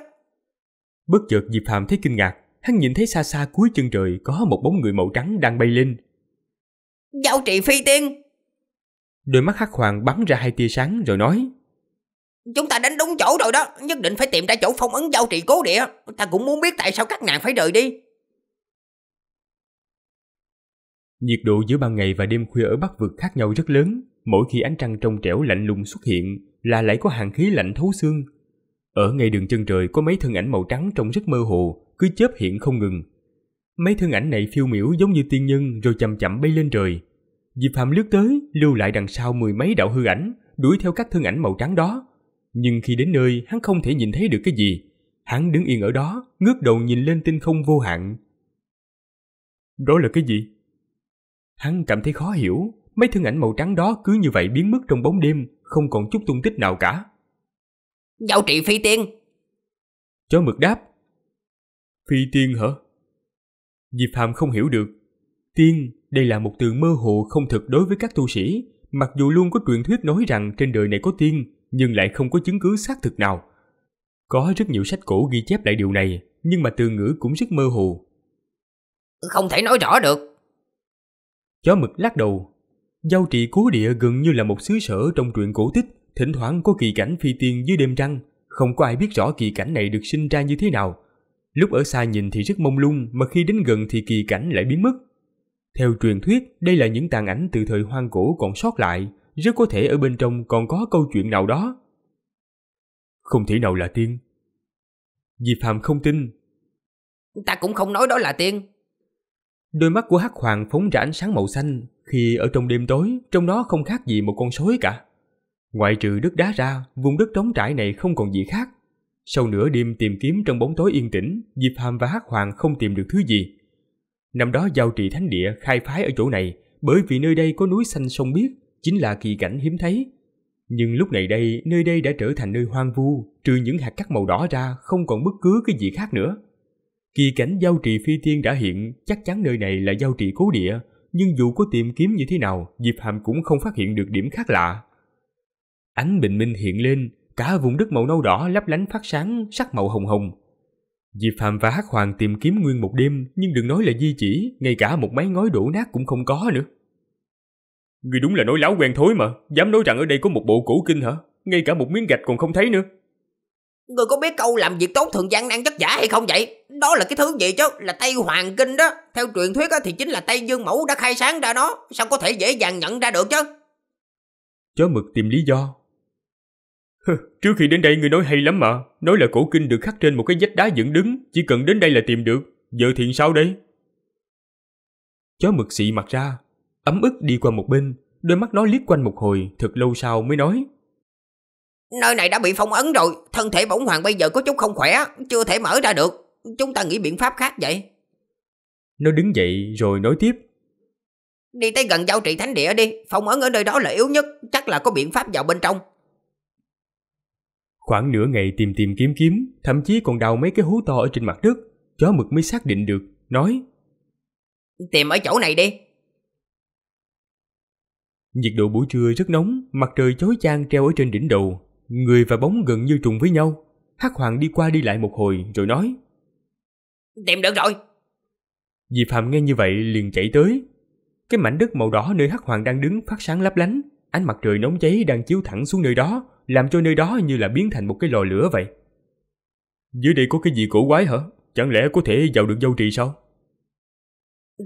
B: Bất chợt Diệp Phàm thấy kinh ngạc, hắn nhìn thấy xa xa cuối chân trời có một bóng người màu trắng đang bay lên.
D: Giao trị phi tiên!
B: Đôi mắt hắc hoàng bắn ra hai tia sáng rồi nói.
D: Chúng ta đến đúng chỗ rồi đó, nhất định phải tìm ra chỗ phong ấn giao trị cố địa. Ta cũng muốn biết tại sao các nàng phải rời đi.
B: Nhiệt độ giữa ban ngày và đêm khuya ở Bắc Vực khác nhau rất lớn. Mỗi khi ánh trăng trong trẻo lạnh lùng xuất hiện là lại có hàng khí lạnh thấu xương. Ở ngay đường chân trời có mấy thân ảnh màu trắng trông rất mơ hồ, cứ chớp hiện không ngừng. Mấy thân ảnh này phiêu miểu giống như tiên nhân rồi chậm chậm bay lên trời. Diệp Phạm lướt tới, lưu lại đằng sau mười mấy đạo hư ảnh, đuổi theo các thân ảnh màu trắng đó. Nhưng khi đến nơi, hắn không thể nhìn thấy được cái gì. Hắn đứng yên ở đó, ngước đầu nhìn lên tinh không vô hạn. Đó là cái gì? Hắn cảm thấy khó hiểu, mấy thân ảnh màu trắng đó cứ như vậy biến mất trong bóng đêm, không còn chút tung tích nào cả.
D: Giao trị phi tiên.
B: Chó mực đáp. Phi tiên hả? Diệp Phạm không hiểu được. Tiên, đây là một từ mơ hồ không thực đối với các tu sĩ, mặc dù luôn có truyền thuyết nói rằng trên đời này có tiên, nhưng lại không có chứng cứ xác thực nào. Có rất nhiều sách cổ ghi chép lại điều này, nhưng mà từ ngữ cũng rất mơ hồ.
D: Không thể nói rõ được.
B: Chó mực lắc đầu. Giao trị cố địa gần như là một xứ sở trong truyện cổ tích, thỉnh thoảng có kỳ cảnh phi tiên dưới đêm trăng, không có ai biết rõ kỳ cảnh này được sinh ra như thế nào. Lúc ở xa nhìn thì rất mông lung, mà khi đến gần thì kỳ cảnh lại biến mất. Theo truyền thuyết, đây là những tàn ảnh từ thời hoang cổ còn sót lại, rất có thể ở bên trong còn có câu chuyện nào đó. Không thể nào là tiên. Diệp Phạm không tin.
D: Ta cũng không nói đó là tiên.
B: Đôi mắt của Hắc Hoàng phóng ra ánh sáng màu xanh, khi ở trong đêm tối, trong đó không khác gì một con sói cả. Ngoại trừ đất đá ra, vùng đất trống trải này không còn gì khác. Sau nửa đêm tìm kiếm trong bóng tối yên tĩnh, Diệp Hàm và Hắc Hoàng không tìm được thứ gì. Năm đó giao trì thánh địa khai phái ở chỗ này, bởi vì nơi đây có núi xanh sông biếc, chính là kỳ cảnh hiếm thấy. Nhưng lúc này đây, nơi đây đã trở thành nơi hoang vu, trừ những hạt cát màu đỏ ra, không còn bất cứ cái gì khác nữa. Kỳ cảnh giao trì phi tiên đã hiện, chắc chắn nơi này là giao trì cố địa, nhưng dù có tìm kiếm như thế nào, Diệp Hàm cũng không phát hiện được điểm khác lạ. Ánh bình minh hiện lên, cả vùng đất màu nâu đỏ lấp lánh phát sáng sắc màu hồng hồng. Diệp hàm và Hắc Hoàng tìm kiếm nguyên một đêm, nhưng đừng nói là di chỉ, ngay cả một mái ngói đổ nát cũng không có nữa. Người đúng là nói láo quen thối mà, dám nói rằng ở đây có một bộ cổ kinh hả? Ngay cả một miếng gạch còn không thấy nữa.
D: Người có biết câu làm việc tốt thường gian nan chất giả hay không vậy? Đó là cái thứ gì chứ? Là Tây Hoàng Kinh đó. Theo truyền thuyết thì chính là Tây Dương Mẫu đã khai sáng ra nó. Sao có thể dễ dàng nhận ra được chứ?
B: Chó mực tìm lý do. Trước khi đến đây người nói hay lắm mà. Nói là cổ kinh được khắc trên một cái vách đá dựng đứng. Chỉ cần đến đây là tìm được. Giờ thiện sao đây? Chó mực xị mặt ra. Ấm ức đi qua một bên. Đôi mắt nó liếc quanh một hồi. Thật lâu sau mới nói.
D: Nơi này đã bị phong ấn rồi, thân thể bổng hoàng bây giờ có chút không khỏe, chưa thể mở ra được. Chúng ta nghĩ biện pháp khác vậy.
B: Nó đứng dậy rồi nói tiếp.
D: Đi tới gần giao trị thánh địa đi, phong ấn ở nơi đó là yếu nhất, chắc là có biện pháp vào bên trong.
B: Khoảng nửa ngày tìm tìm kiếm kiếm, thậm chí còn đào mấy cái hố to ở trên mặt đất, chó mực mới xác định được, nói.
D: Tìm ở chỗ này đi.
B: Nhiệt độ buổi trưa rất nóng, mặt trời chói chang treo ở trên đỉnh đầu, Người và bóng gần như trùng với nhau. Hắc Hoàng đi qua đi lại một hồi rồi nói.
D: Tìm được rồi.
B: Diệp Phạm nghe như vậy liền chạy tới. Cái mảnh đất màu đỏ nơi Hắc Hoàng đang đứng phát sáng lấp lánh. Ánh mặt trời nóng cháy đang chiếu thẳng xuống nơi đó, làm cho nơi đó như là biến thành một cái lò lửa vậy. Dưới đây có cái gì cổ quái hả? Chẳng lẽ có thể vào được dâu trì sao?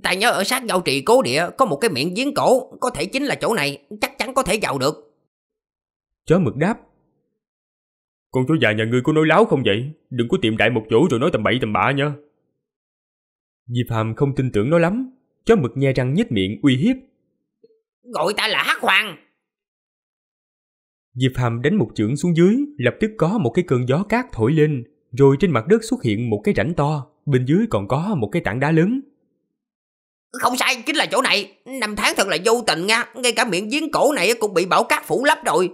D: Ta nhớ ở sát dâu trì cố địa có một cái miệng giếng cổ, có thể chính là chỗ này, chắc chắn có thể vào được.
B: Chó mực đáp, con chó già nhà ngươi có nói láo không vậy? Đừng có tìm đại một chỗ rồi nói tầm bậy tầm bạ nha. Diệp Hàm không tin tưởng nó lắm. Chó mực nhe răng nhếch miệng uy hiếp.
D: Gọi ta là Hắc Hoàng.
B: Diệp Hàm đánh một chưởng xuống dưới, lập tức có một cái cơn gió cát thổi lên, rồi trên mặt đất xuất hiện một cái rãnh to, bên dưới còn có một cái tảng đá lớn.
D: Không sai, chính là chỗ này. Năm tháng thật là vô tình nha, ngay cả miệng giếng cổ này cũng bị bão cát phủ lấp rồi.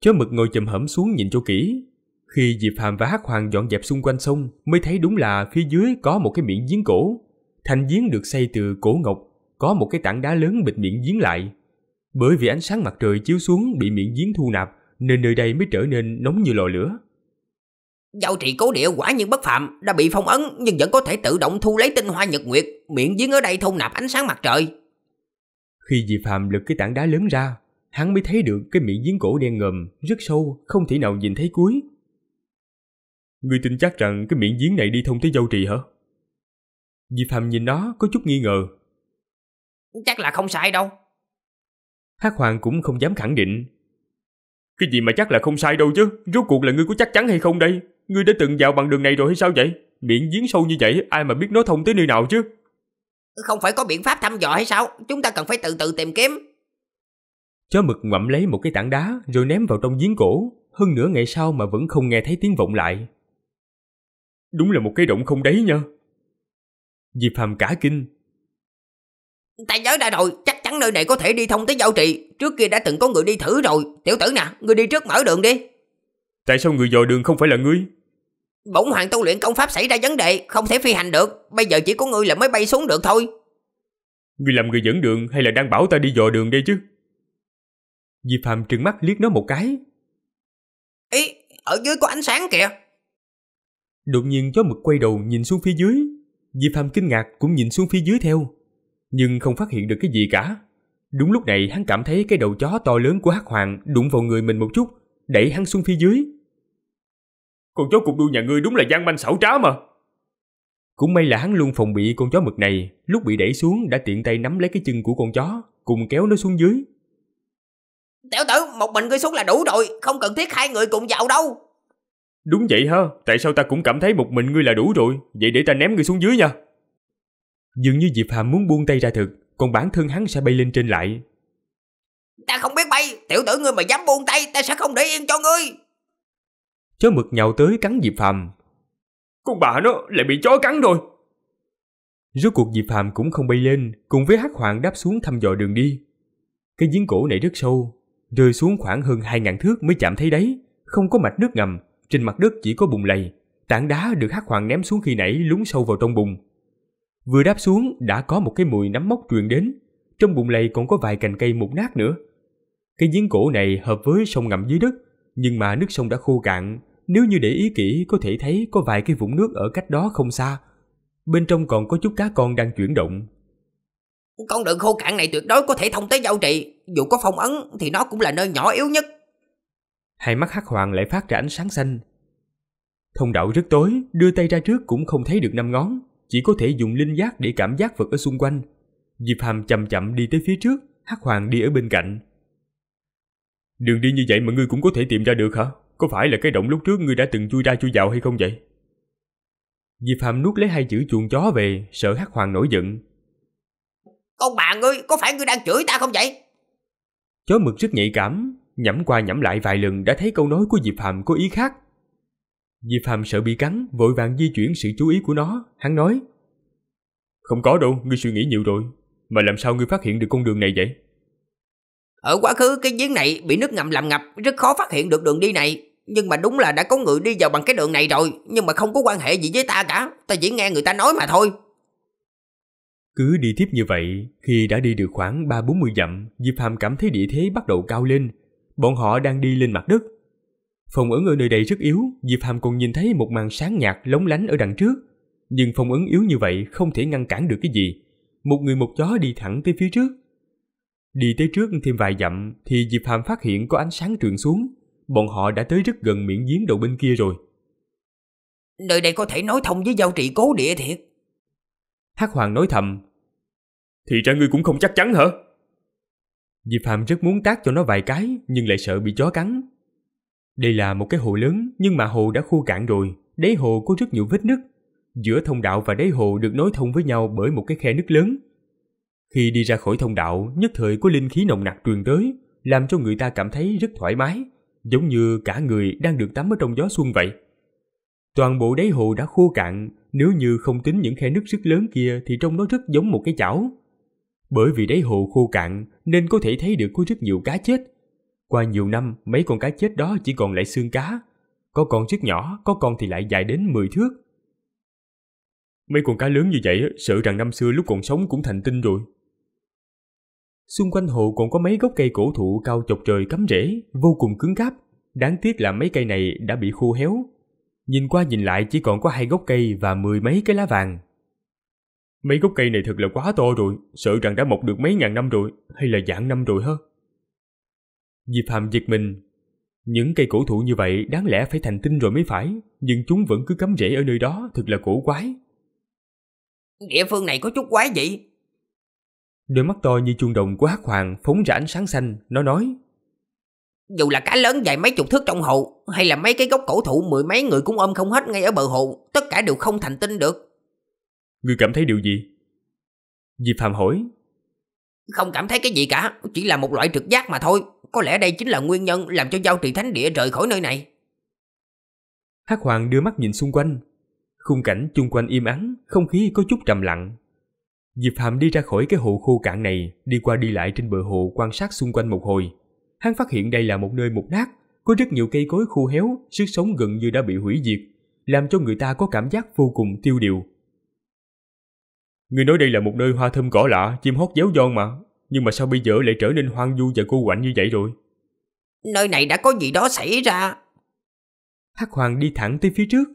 B: Chó mực ngồi chầm hẩm xuống nhìn cho kỹ. Khi Diệp Hàm và Hắc Hoàng dọn dẹp xung quanh sông, mới thấy đúng là phía dưới có một cái miệng giếng cổ. Thành giếng được xây từ cổ ngọc, có một cái tảng đá lớn bịt miệng giếng lại. Bởi vì ánh sáng mặt trời chiếu xuống bị miệng giếng thu nạp, nên nơi đây mới trở nên nóng như lò lửa.
D: Giao trị cố địa quả nhiên bất phạm, đã bị phong ấn nhưng vẫn có thể tự động thu lấy tinh hoa nhật nguyệt, miệng giếng ở đây thu nạp ánh sáng mặt trời.
B: Khi Diệp Phàm lật cái tảng đá lớn ra, hắn mới thấy được cái miệng giếng cổ đen ngầm, rất sâu, không thể nào nhìn thấy cuối. Ngươi tin chắc rằng cái miệng giếng này đi thông tới dâu trì hả? Diệp Phàm nhìn nó có chút nghi ngờ.
D: Chắc là không sai đâu.
B: Hắc Hoàng cũng không dám khẳng định. Cái gì mà chắc là không sai đâu chứ, rốt cuộc là ngươi có chắc chắn hay không đây? Ngươi đã từng vào bằng đường này rồi hay sao vậy? Miệng giếng sâu như vậy, ai mà biết nó thông tới nơi nào chứ?
D: Không phải có biện pháp thăm dò hay sao? Chúng ta cần phải từ từ tìm kiếm.
B: Chó mực ngậm lấy một cái tảng đá rồi ném vào trong giếng cổ, hơn nửa ngày sau mà vẫn không nghe thấy tiếng vọng lại. Đúng là một cái động không đáy nha. Diệp Phàm cả kinh.
D: Ta nhớ ra rồi, chắc chắn nơi này có thể đi thông tới giao trì. Trước kia đã từng có người đi thử rồi. Tiểu tử nè, người đi trước mở đường đi.
B: Tại sao người dò đường không phải là ngươi?
D: Bổng hoàng tu luyện công pháp xảy ra vấn đề, không thể phi hành được. Bây giờ chỉ có ngươi là mới bay xuống được thôi.
B: Ngươi làm người dẫn đường hay là đang bảo ta đi dò đường đây chứ? Diệp Phàm trừng mắt liếc nó một cái.
D: Ý, ở dưới có ánh sáng kìa.
B: Đột nhiên chó mực quay đầu nhìn xuống phía dưới. Diệp Phàm kinh ngạc cũng nhìn xuống phía dưới theo. Nhưng không phát hiện được cái gì cả. Đúng lúc này hắn cảm thấy cái đầu chó to lớn của Hắc Hoàng đụng vào người mình một chút, đẩy hắn xuống phía dưới. Con chó cục đuôi nhà ngươi đúng là gian manh xảo trá mà. Cũng may là hắn luôn phòng bị con chó mực này, lúc bị đẩy xuống đã tiện tay nắm lấy cái chân của con chó, cùng kéo nó xuống dưới.
D: Tiểu tử, một mình ngươi xuống là đủ rồi, không cần thiết hai người cùng vào đâu.
B: Đúng vậy ha, tại sao ta cũng cảm thấy một mình ngươi là đủ rồi, vậy để ta ném ngươi xuống dưới nha. Dường như Diệp Hàm muốn buông tay ra thực, còn bản thân hắn sẽ bay lên trên lại.
D: Ta không biết bay, tiểu tử ngươi mà dám buông tay, ta sẽ không để yên cho ngươi.
B: Chó mực nhào tới cắn Diệp Phàm.
C: Con bà nó lại bị chó cắn rồi.
B: Rốt cuộc Diệp Phàm cũng không bay lên, cùng với Hắc Hoàng đáp xuống thăm dò đường đi. Cái giếng cổ này rất sâu, rơi xuống khoảng hơn 2.000 thước mới chạm thấy đáy, không có mạch nước ngầm, trên mặt đất chỉ có bùn lầy. Tảng đá được Hắc Hoàng ném xuống khi nãy lún sâu vào trong bùn. Vừa đáp xuống đã có một cái mùi nấm mốc truyền đến, trong bùn lầy còn có vài cành cây mục nát nữa. Cái giếng cổ này hợp với sông ngầm dưới đất, nhưng mà nước sông đã khô cạn, nếu như để ý kỹ có thể thấy có vài cái vũng nước ở cách đó không xa. Bên trong còn có chút cá con đang chuyển động.
D: Con đường khô cạn này tuyệt đối có thể thông tới giao trì, dù có phong ấn thì nó cũng là nơi nhỏ yếu nhất.
B: Hai mắt hắc hoàng lại phát ra ánh sáng xanh. Thông đạo rất tối, đưa tay ra trước cũng không thấy được năm ngón, chỉ có thể dùng linh giác để cảm giác vật ở xung quanh. Diệp Hàm chậm chậm đi tới phía trước, hắc hoàng đi ở bên cạnh. Đường đi như vậy mà ngươi cũng có thể tìm ra được hả? Có phải là cái động lúc trước ngươi đã từng chui ra chui vào hay không vậy? Diệp hàm nuốt lấy hai chữ chuồng chó về, sợ Hắc Hoàng nổi giận.
D: Con bà ngươi, có phải ngươi đang chửi ta không vậy?
B: Chó mực rất nhạy cảm, nhẩm qua nhẩm lại vài lần đã thấy câu nói của Diệp Phạm có ý khác. Diệp Phạm sợ bị cắn, vội vàng di chuyển sự chú ý của nó, hắn nói. Không có đâu, ngươi suy nghĩ nhiều rồi. Mà làm sao ngươi phát hiện được con đường này vậy?
D: Ở quá khứ cái giếng này bị nước ngầm làm ngập, rất khó phát hiện được đường đi này. Nhưng mà đúng là đã có người đi vào bằng cái đường này rồi, nhưng mà không có quan hệ gì với ta cả. Ta chỉ nghe người ta nói mà thôi.
B: Cứ đi tiếp như vậy, khi đã đi được khoảng 3-40 dặm, Diệp Hàm cảm thấy địa thế bắt đầu cao lên. Bọn họ đang đi lên mặt đất. Phòng ấn ở nơi đây rất yếu, Diệp Hàm còn nhìn thấy một màn sáng nhạt lóng lánh ở đằng trước. Nhưng phòng ấn yếu như vậy không thể ngăn cản được cái gì. Một người một chó đi thẳng tới phía trước. Đi tới trước thêm vài dặm thì Diệp Hàm phát hiện có ánh sáng truyền xuống. Bọn họ đã tới rất gần miệng giếng đầu bên kia rồi.
D: Nơi đây có thể nói thông với giao trị cố địa thiệt.
B: Hắc Hoàng nói thầm.
C: Thì ra ngươi cũng không chắc chắn hả?
B: Diệp Phạm rất muốn tác cho nó vài cái nhưng lại sợ bị chó cắn. Đây là một cái hồ lớn nhưng mà hồ đã khô cạn rồi. Đáy hồ có rất nhiều vết nứt. Giữa thông đạo và đáy hồ được nối thông với nhau bởi một cái khe nứt lớn. Khi đi ra khỏi thông đạo, nhất thời có linh khí nồng nặc truyền tới, làm cho người ta cảm thấy rất thoải mái, giống như cả người đang được tắm ở trong gió xuân vậy. Toàn bộ đáy hồ đã khô cạn, nếu như không tính những khe nứt rất lớn kia thì trông nó rất giống một cái chảo. Bởi vì đáy hồ khô cạn nên có thể thấy được có rất nhiều cá chết. Qua nhiều năm, mấy con cá chết đó chỉ còn lại xương cá. Có con rất nhỏ, có con thì lại dài đến 10 thước. Mấy con cá lớn như vậy sợ rằng năm xưa lúc còn sống cũng thành tinh rồi. Xung quanh hồ còn có mấy gốc cây cổ thụ cao chọc trời cắm rễ, vô cùng cứng cáp. Đáng tiếc là mấy cây này đã bị khô héo. Nhìn qua nhìn lại chỉ còn có hai gốc cây và mười mấy cái lá vàng. Mấy gốc cây này thật là quá to rồi, sợ rằng đã mọc được mấy ngàn năm rồi, hay là dạng năm rồi hả? Diệp Hàm giật mình. Những cây cổ thụ như vậy đáng lẽ phải thành tinh rồi mới phải, nhưng chúng vẫn cứ cắm rễ ở nơi đó, thật là cổ quái.
D: Địa phương này có chút quái dị.
B: Đôi mắt to như chuông đồng của hắc hoàng phóng ra ánh sáng xanh, nó nói.
D: Dù là cá lớn dài mấy chục thước trong hồ, hay là mấy cái gốc cổ thụ mười mấy người cũng ôm không hết ngay ở bờ hồ, tất cả đều không thành tinh được.
B: Ngươi cảm thấy điều gì? Diệp Phạm hỏi.
D: Không cảm thấy cái gì cả, chỉ là một loại trực giác mà thôi. Có lẽ đây chính là nguyên nhân làm cho giao trì thánh địa rời khỏi nơi này.
B: Hắc Hoàng đưa mắt nhìn xung quanh. Khung cảnh chung quanh im ắng, không khí có chút trầm lặng. Diệp Phạm đi ra khỏi cái hồ khô cạn này, đi qua đi lại trên bờ hồ quan sát xung quanh một hồi. Hắn phát hiện đây là một nơi mục nát, có rất nhiều cây cối khô héo, sức sống gần như đã bị hủy diệt, làm cho người ta có cảm giác vô cùng tiêu điều. Người nói đây là một nơi hoa thơm cỏ lạ, chim hót déo giòn mà, nhưng mà sao bây giờ lại trở nên hoang vu và cô quạnh như vậy rồi?
D: Nơi này đã có gì đó xảy ra.
B: Hắc Hoàng đi thẳng tới phía trước.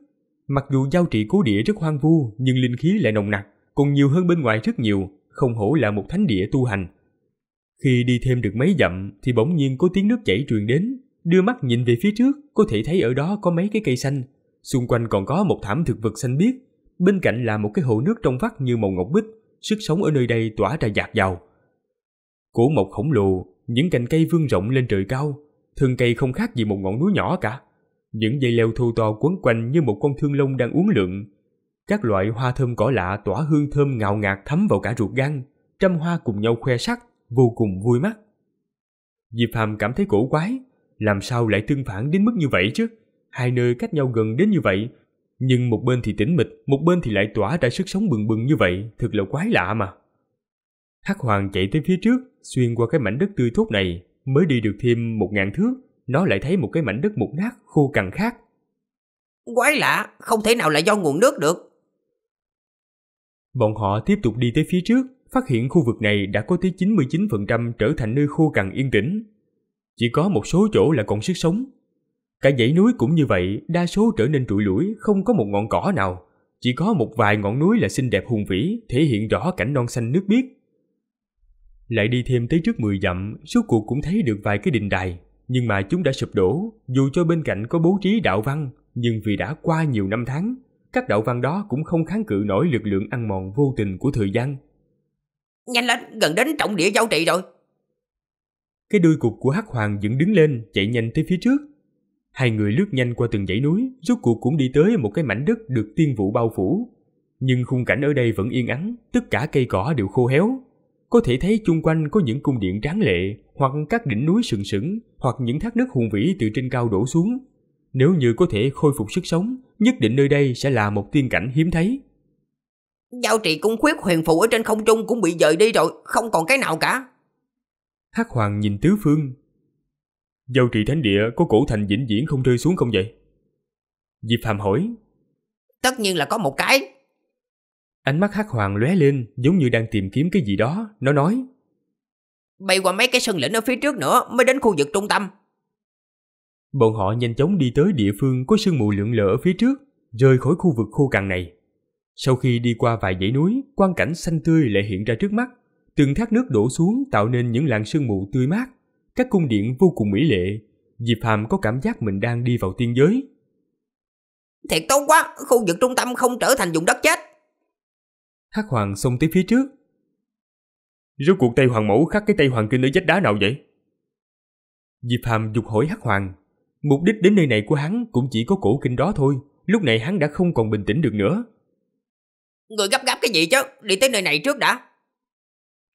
B: Mặc dù giao trị cố địa rất hoang vu, nhưng linh khí lại nồng nặc, còn nhiều hơn bên ngoài rất nhiều, không hổ là một thánh địa tu hành. Khi đi thêm được mấy dặm thì bỗng nhiên có tiếng nước chảy truyền đến, đưa mắt nhìn về phía trước, có thể thấy ở đó có mấy cái cây xanh, xung quanh còn có một thảm thực vật xanh biếc, bên cạnh là một cái hồ nước trong vắt như màu ngọc bích, sức sống ở nơi đây tỏa ra dạt dào. Cổ mộc khổng lồ, những cành cây vươn rộng lên trời cao, thân cây không khác gì một ngọn núi nhỏ cả. Những dây leo thô to quấn quanh như một con thương lông đang uốn lượn. Các loại hoa thơm cỏ lạ tỏa hương thơm ngào ngạt thấm vào cả ruột gan, trăm hoa cùng nhau khoe sắc, vô cùng vui mắt. Diệp Phàm cảm thấy cổ quái, làm sao lại tương phản đến mức như vậy chứ? Hai nơi cách nhau gần đến như vậy nhưng một bên thì tĩnh mịch, một bên thì lại tỏa ra sức sống bừng bừng như vậy, thật là quái lạ mà. Hắc Hoàng chạy tới phía trước, xuyên qua cái mảnh đất tươi tốt này, mới đi được thêm một ngàn thước, nó lại thấy một cái mảnh đất mục nát, khô cằn khác.
D: Quái lạ, không thể nào là do nguồn nước được.
B: Bọn họ tiếp tục đi tới phía trước, phát hiện khu vực này đã có tới 99% trở thành nơi khô cằn yên tĩnh. Chỉ có một số chỗ là còn sức sống, Cả dãy núi cũng như vậy, đa số trở nên trụi lủi, không có một ngọn cỏ nào. Chỉ có một vài ngọn núi là xinh đẹp hùng vĩ, thể hiện rõ cảnh non xanh nước biếc. Lại đi thêm tới trước 10 dặm, suốt cuộc cũng thấy được vài cái đình đài, nhưng mà chúng đã sụp đổ, dù cho bên cạnh có bố trí đạo văn, nhưng vì đã qua nhiều năm tháng, các đạo văn đó cũng không kháng cự nổi lực lượng ăn mòn vô tình của thời gian.
D: Nhanh lên, gần đến trọng địa giao trị rồi.
B: Cái đuôi cục của Hắc Hoàng dựng đứng lên, chạy nhanh tới phía trước, Hai người lướt nhanh qua từng dãy núi, rốt cuộc cũng đi tới một cái mảnh đất được tiên vụ bao phủ. Nhưng khung cảnh ở đây vẫn yên ắng, tất cả cây cỏ đều khô héo. Có thể thấy chung quanh có những cung điện tráng lệ, hoặc các đỉnh núi sừng sững, hoặc những thác nước hùng vĩ từ trên cao đổ xuống. Nếu như có thể khôi phục sức sống, nhất định nơi đây sẽ là một tiên cảnh hiếm thấy.
D: Giao trì cung khuyết huyền phụ ở trên không trung cũng bị dời đi rồi, không còn cái nào cả.
B: Hắc Hoàng nhìn tứ phương, Giao trì thánh địa có cổ thành vĩnh viễn không rơi xuống không vậy? Diệp Phạm hỏi.
D: Tất nhiên là có một cái.
B: Ánh mắt hắc hoàng lóe lên giống như đang tìm kiếm cái gì đó. Nó nói.
D: Bay qua mấy cái sân lĩnh ở phía trước nữa mới đến khu vực trung tâm.
B: Bọn họ nhanh chóng đi tới địa phương có sương mù lượn lờ ở phía trước, rời khỏi khu vực khô cằn này. Sau khi đi qua vài dãy núi, quang cảnh xanh tươi lại hiện ra trước mắt. Từng thác nước đổ xuống tạo nên những làn sương mù tươi mát các cung điện vô cùng mỹ lệ. Diệp Hàm có cảm giác mình đang đi vào tiên giới.
D: Thiệt tốt quá, khu vực trung tâm không trở thành vùng đất chết.
B: Hắc Hoàng xông tới phía trước. Rốt cuộc Tây Hoàng Mẫu khắc cái Tây Hoàng Kinh ở vách đá nào vậy? Diệp Hàm dục hỏi Hắc Hoàng. Mục đích đến nơi này của hắn cũng chỉ có cổ kinh đó thôi. Lúc này hắn đã không còn bình tĩnh được nữa.
D: Người gấp gáp cái gì chứ? Đi tới nơi này trước đã.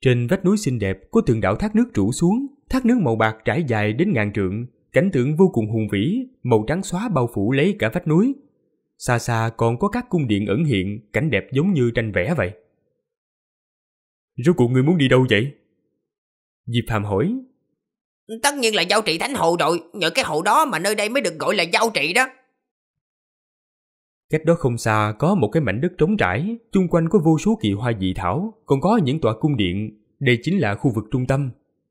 B: Trên vách núi xinh đẹp có từng đạo thác nước trụ xuống, thác nước màu bạc trải dài đến ngàn trượng, cảnh tượng vô cùng hùng vĩ, màu trắng xóa bao phủ lấy cả vách núi. xa xa còn có các cung điện ẩn hiện, cảnh đẹp giống như tranh vẽ vậy. Rốt cuộc ngươi muốn đi đâu vậy? Diệp Phàm hỏi.
D: Tất nhiên là giao trị thánh hồ rồi, nhờ cái hồ đó mà nơi đây mới được gọi là giao trị đó.
B: Cách đó không xa có một cái mảnh đất trống trải, chung quanh có vô số kỳ hoa dị thảo, còn có những tòa cung điện. Đây chính là khu vực trung tâm.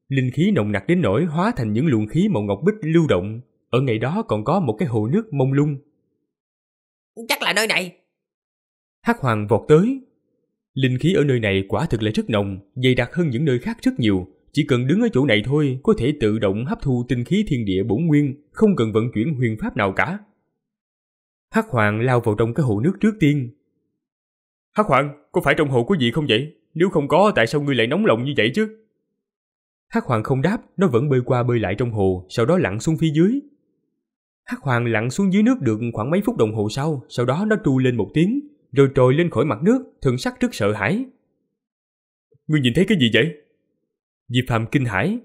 B: Linh khí nồng nặc đến nỗi hóa thành những luồng khí màu ngọc bích lưu động. Ở ngày đó còn có một cái hồ nước mông lung.
D: Chắc là nơi này.
B: Hắc Hoàng vọt tới. Linh khí ở nơi này quả thực là rất nồng, dày đặc hơn những nơi khác rất nhiều. Chỉ cần đứng ở chỗ này thôi, có thể tự động hấp thu tinh khí thiên địa bổn nguyên, không cần vận chuyển huyền pháp nào cả. Hắc Hoàng lao vào trong cái hồ nước trước tiên. Hắc Hoàng, có phải trong hồ có gì không vậy? Nếu không có, tại sao ngươi lại nóng lòng như vậy chứ? Hắc Hoàng không đáp, nó vẫn bơi qua bơi lại trong hồ, sau đó lặn xuống phía dưới. Hắc Hoàng lặn xuống dưới nước được khoảng mấy phút đồng hồ sau, sau đó nó tru lên một tiếng, rồi trồi lên khỏi mặt nước, thần sắc rất sợ hãi. Ngươi nhìn thấy cái gì vậy? Diệp Phạm kinh hãi,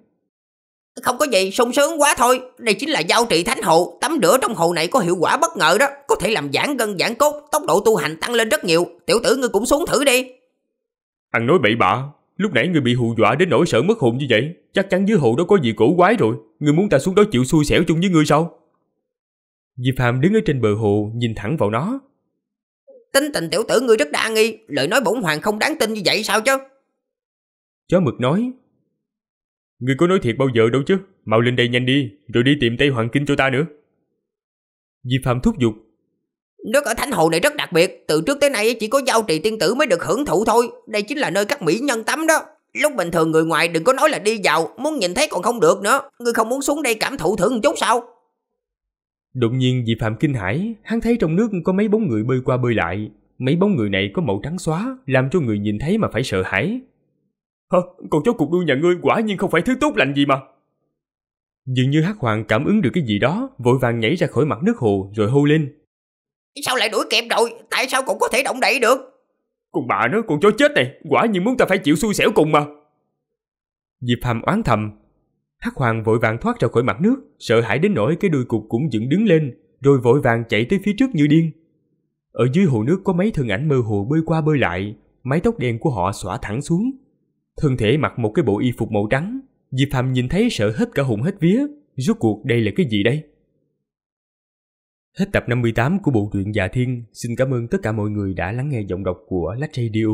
D: không có gì, sung sướng quá thôi. Đây chính là giao trị thánh hồ. Tắm rửa trong hồ này có hiệu quả bất ngờ đó. Có thể làm giãn gân giãn cốt, tốc độ tu hành tăng lên rất nhiều. Tiểu tử ngươi cũng xuống thử đi.
B: Ăn nói bậy bạ. Lúc nãy ngươi bị hù dọa đến nỗi sợ mất hồn như vậy. Chắc chắn dưới hồ đó có gì cổ quái rồi. Ngươi muốn ta xuống đó chịu xui xẻo chung với ngươi sao? Diệp Phạm đứng ở trên bờ hồ nhìn thẳng vào nó.
D: Tính tình tiểu tử ngươi rất đa nghi. Lời nói bổn hoàng không đáng tin như vậy sao chứ?
B: Chó mực nói Ngươi có nói thiệt bao giờ đâu chứ Mau lên đây nhanh đi Rồi đi tìm Tây Hoàng Kinh cho ta nữa Diệp Phạm thúc giục
D: Nước ở Thánh Hồ này rất đặc biệt Từ trước tới nay chỉ có giao trì tiên tử mới được hưởng thụ thôi Đây chính là nơi các mỹ nhân tắm đó Lúc bình thường người ngoài đừng có nói là đi vào Muốn nhìn thấy còn không được nữa Ngươi không muốn xuống đây cảm thụ thử một chút sao
B: Đột nhiên Diệp Phạm kinh hãi Hắn thấy trong nước có mấy bóng người bơi qua bơi lại Mấy bóng người này có màu trắng xóa Làm cho người nhìn thấy mà phải sợ hãi Hả? Con chó cục đuôi nhà ngươi quả nhiên không phải thứ tốt lành gì mà. Dường như Hắc Hoàng cảm ứng được cái gì đó, vội vàng nhảy ra khỏi mặt nước hồ rồi hô lên.
D: Sao lại đuổi kịp rồi? Tại sao cũng có thể động đậy được?
B: Con bà nó, con chó chết này, quả nhiên muốn ta phải chịu xui xẻo cùng mà. Diệp Hàm oán thầm. Hắc Hoàng vội vàng thoát ra khỏi mặt nước, sợ hãi đến nỗi cái đuôi cục cũng dựng đứng lên, rồi vội vàng chạy tới phía trước như điên. Ở dưới hồ nước có mấy thân ảnh mơ hồ bơi qua bơi lại, mái tóc đen của họ xõa thẳng xuống, Thân thể mặc một cái bộ y phục màu trắng, Diệp Phạm nhìn thấy sợ hết cả hồn hết vía, rốt cuộc đây là cái gì đây? Hết tập 58 của bộ truyện Dạ Thiên, xin cảm ơn tất cả mọi người đã lắng nghe giọng đọc của Lách Radio.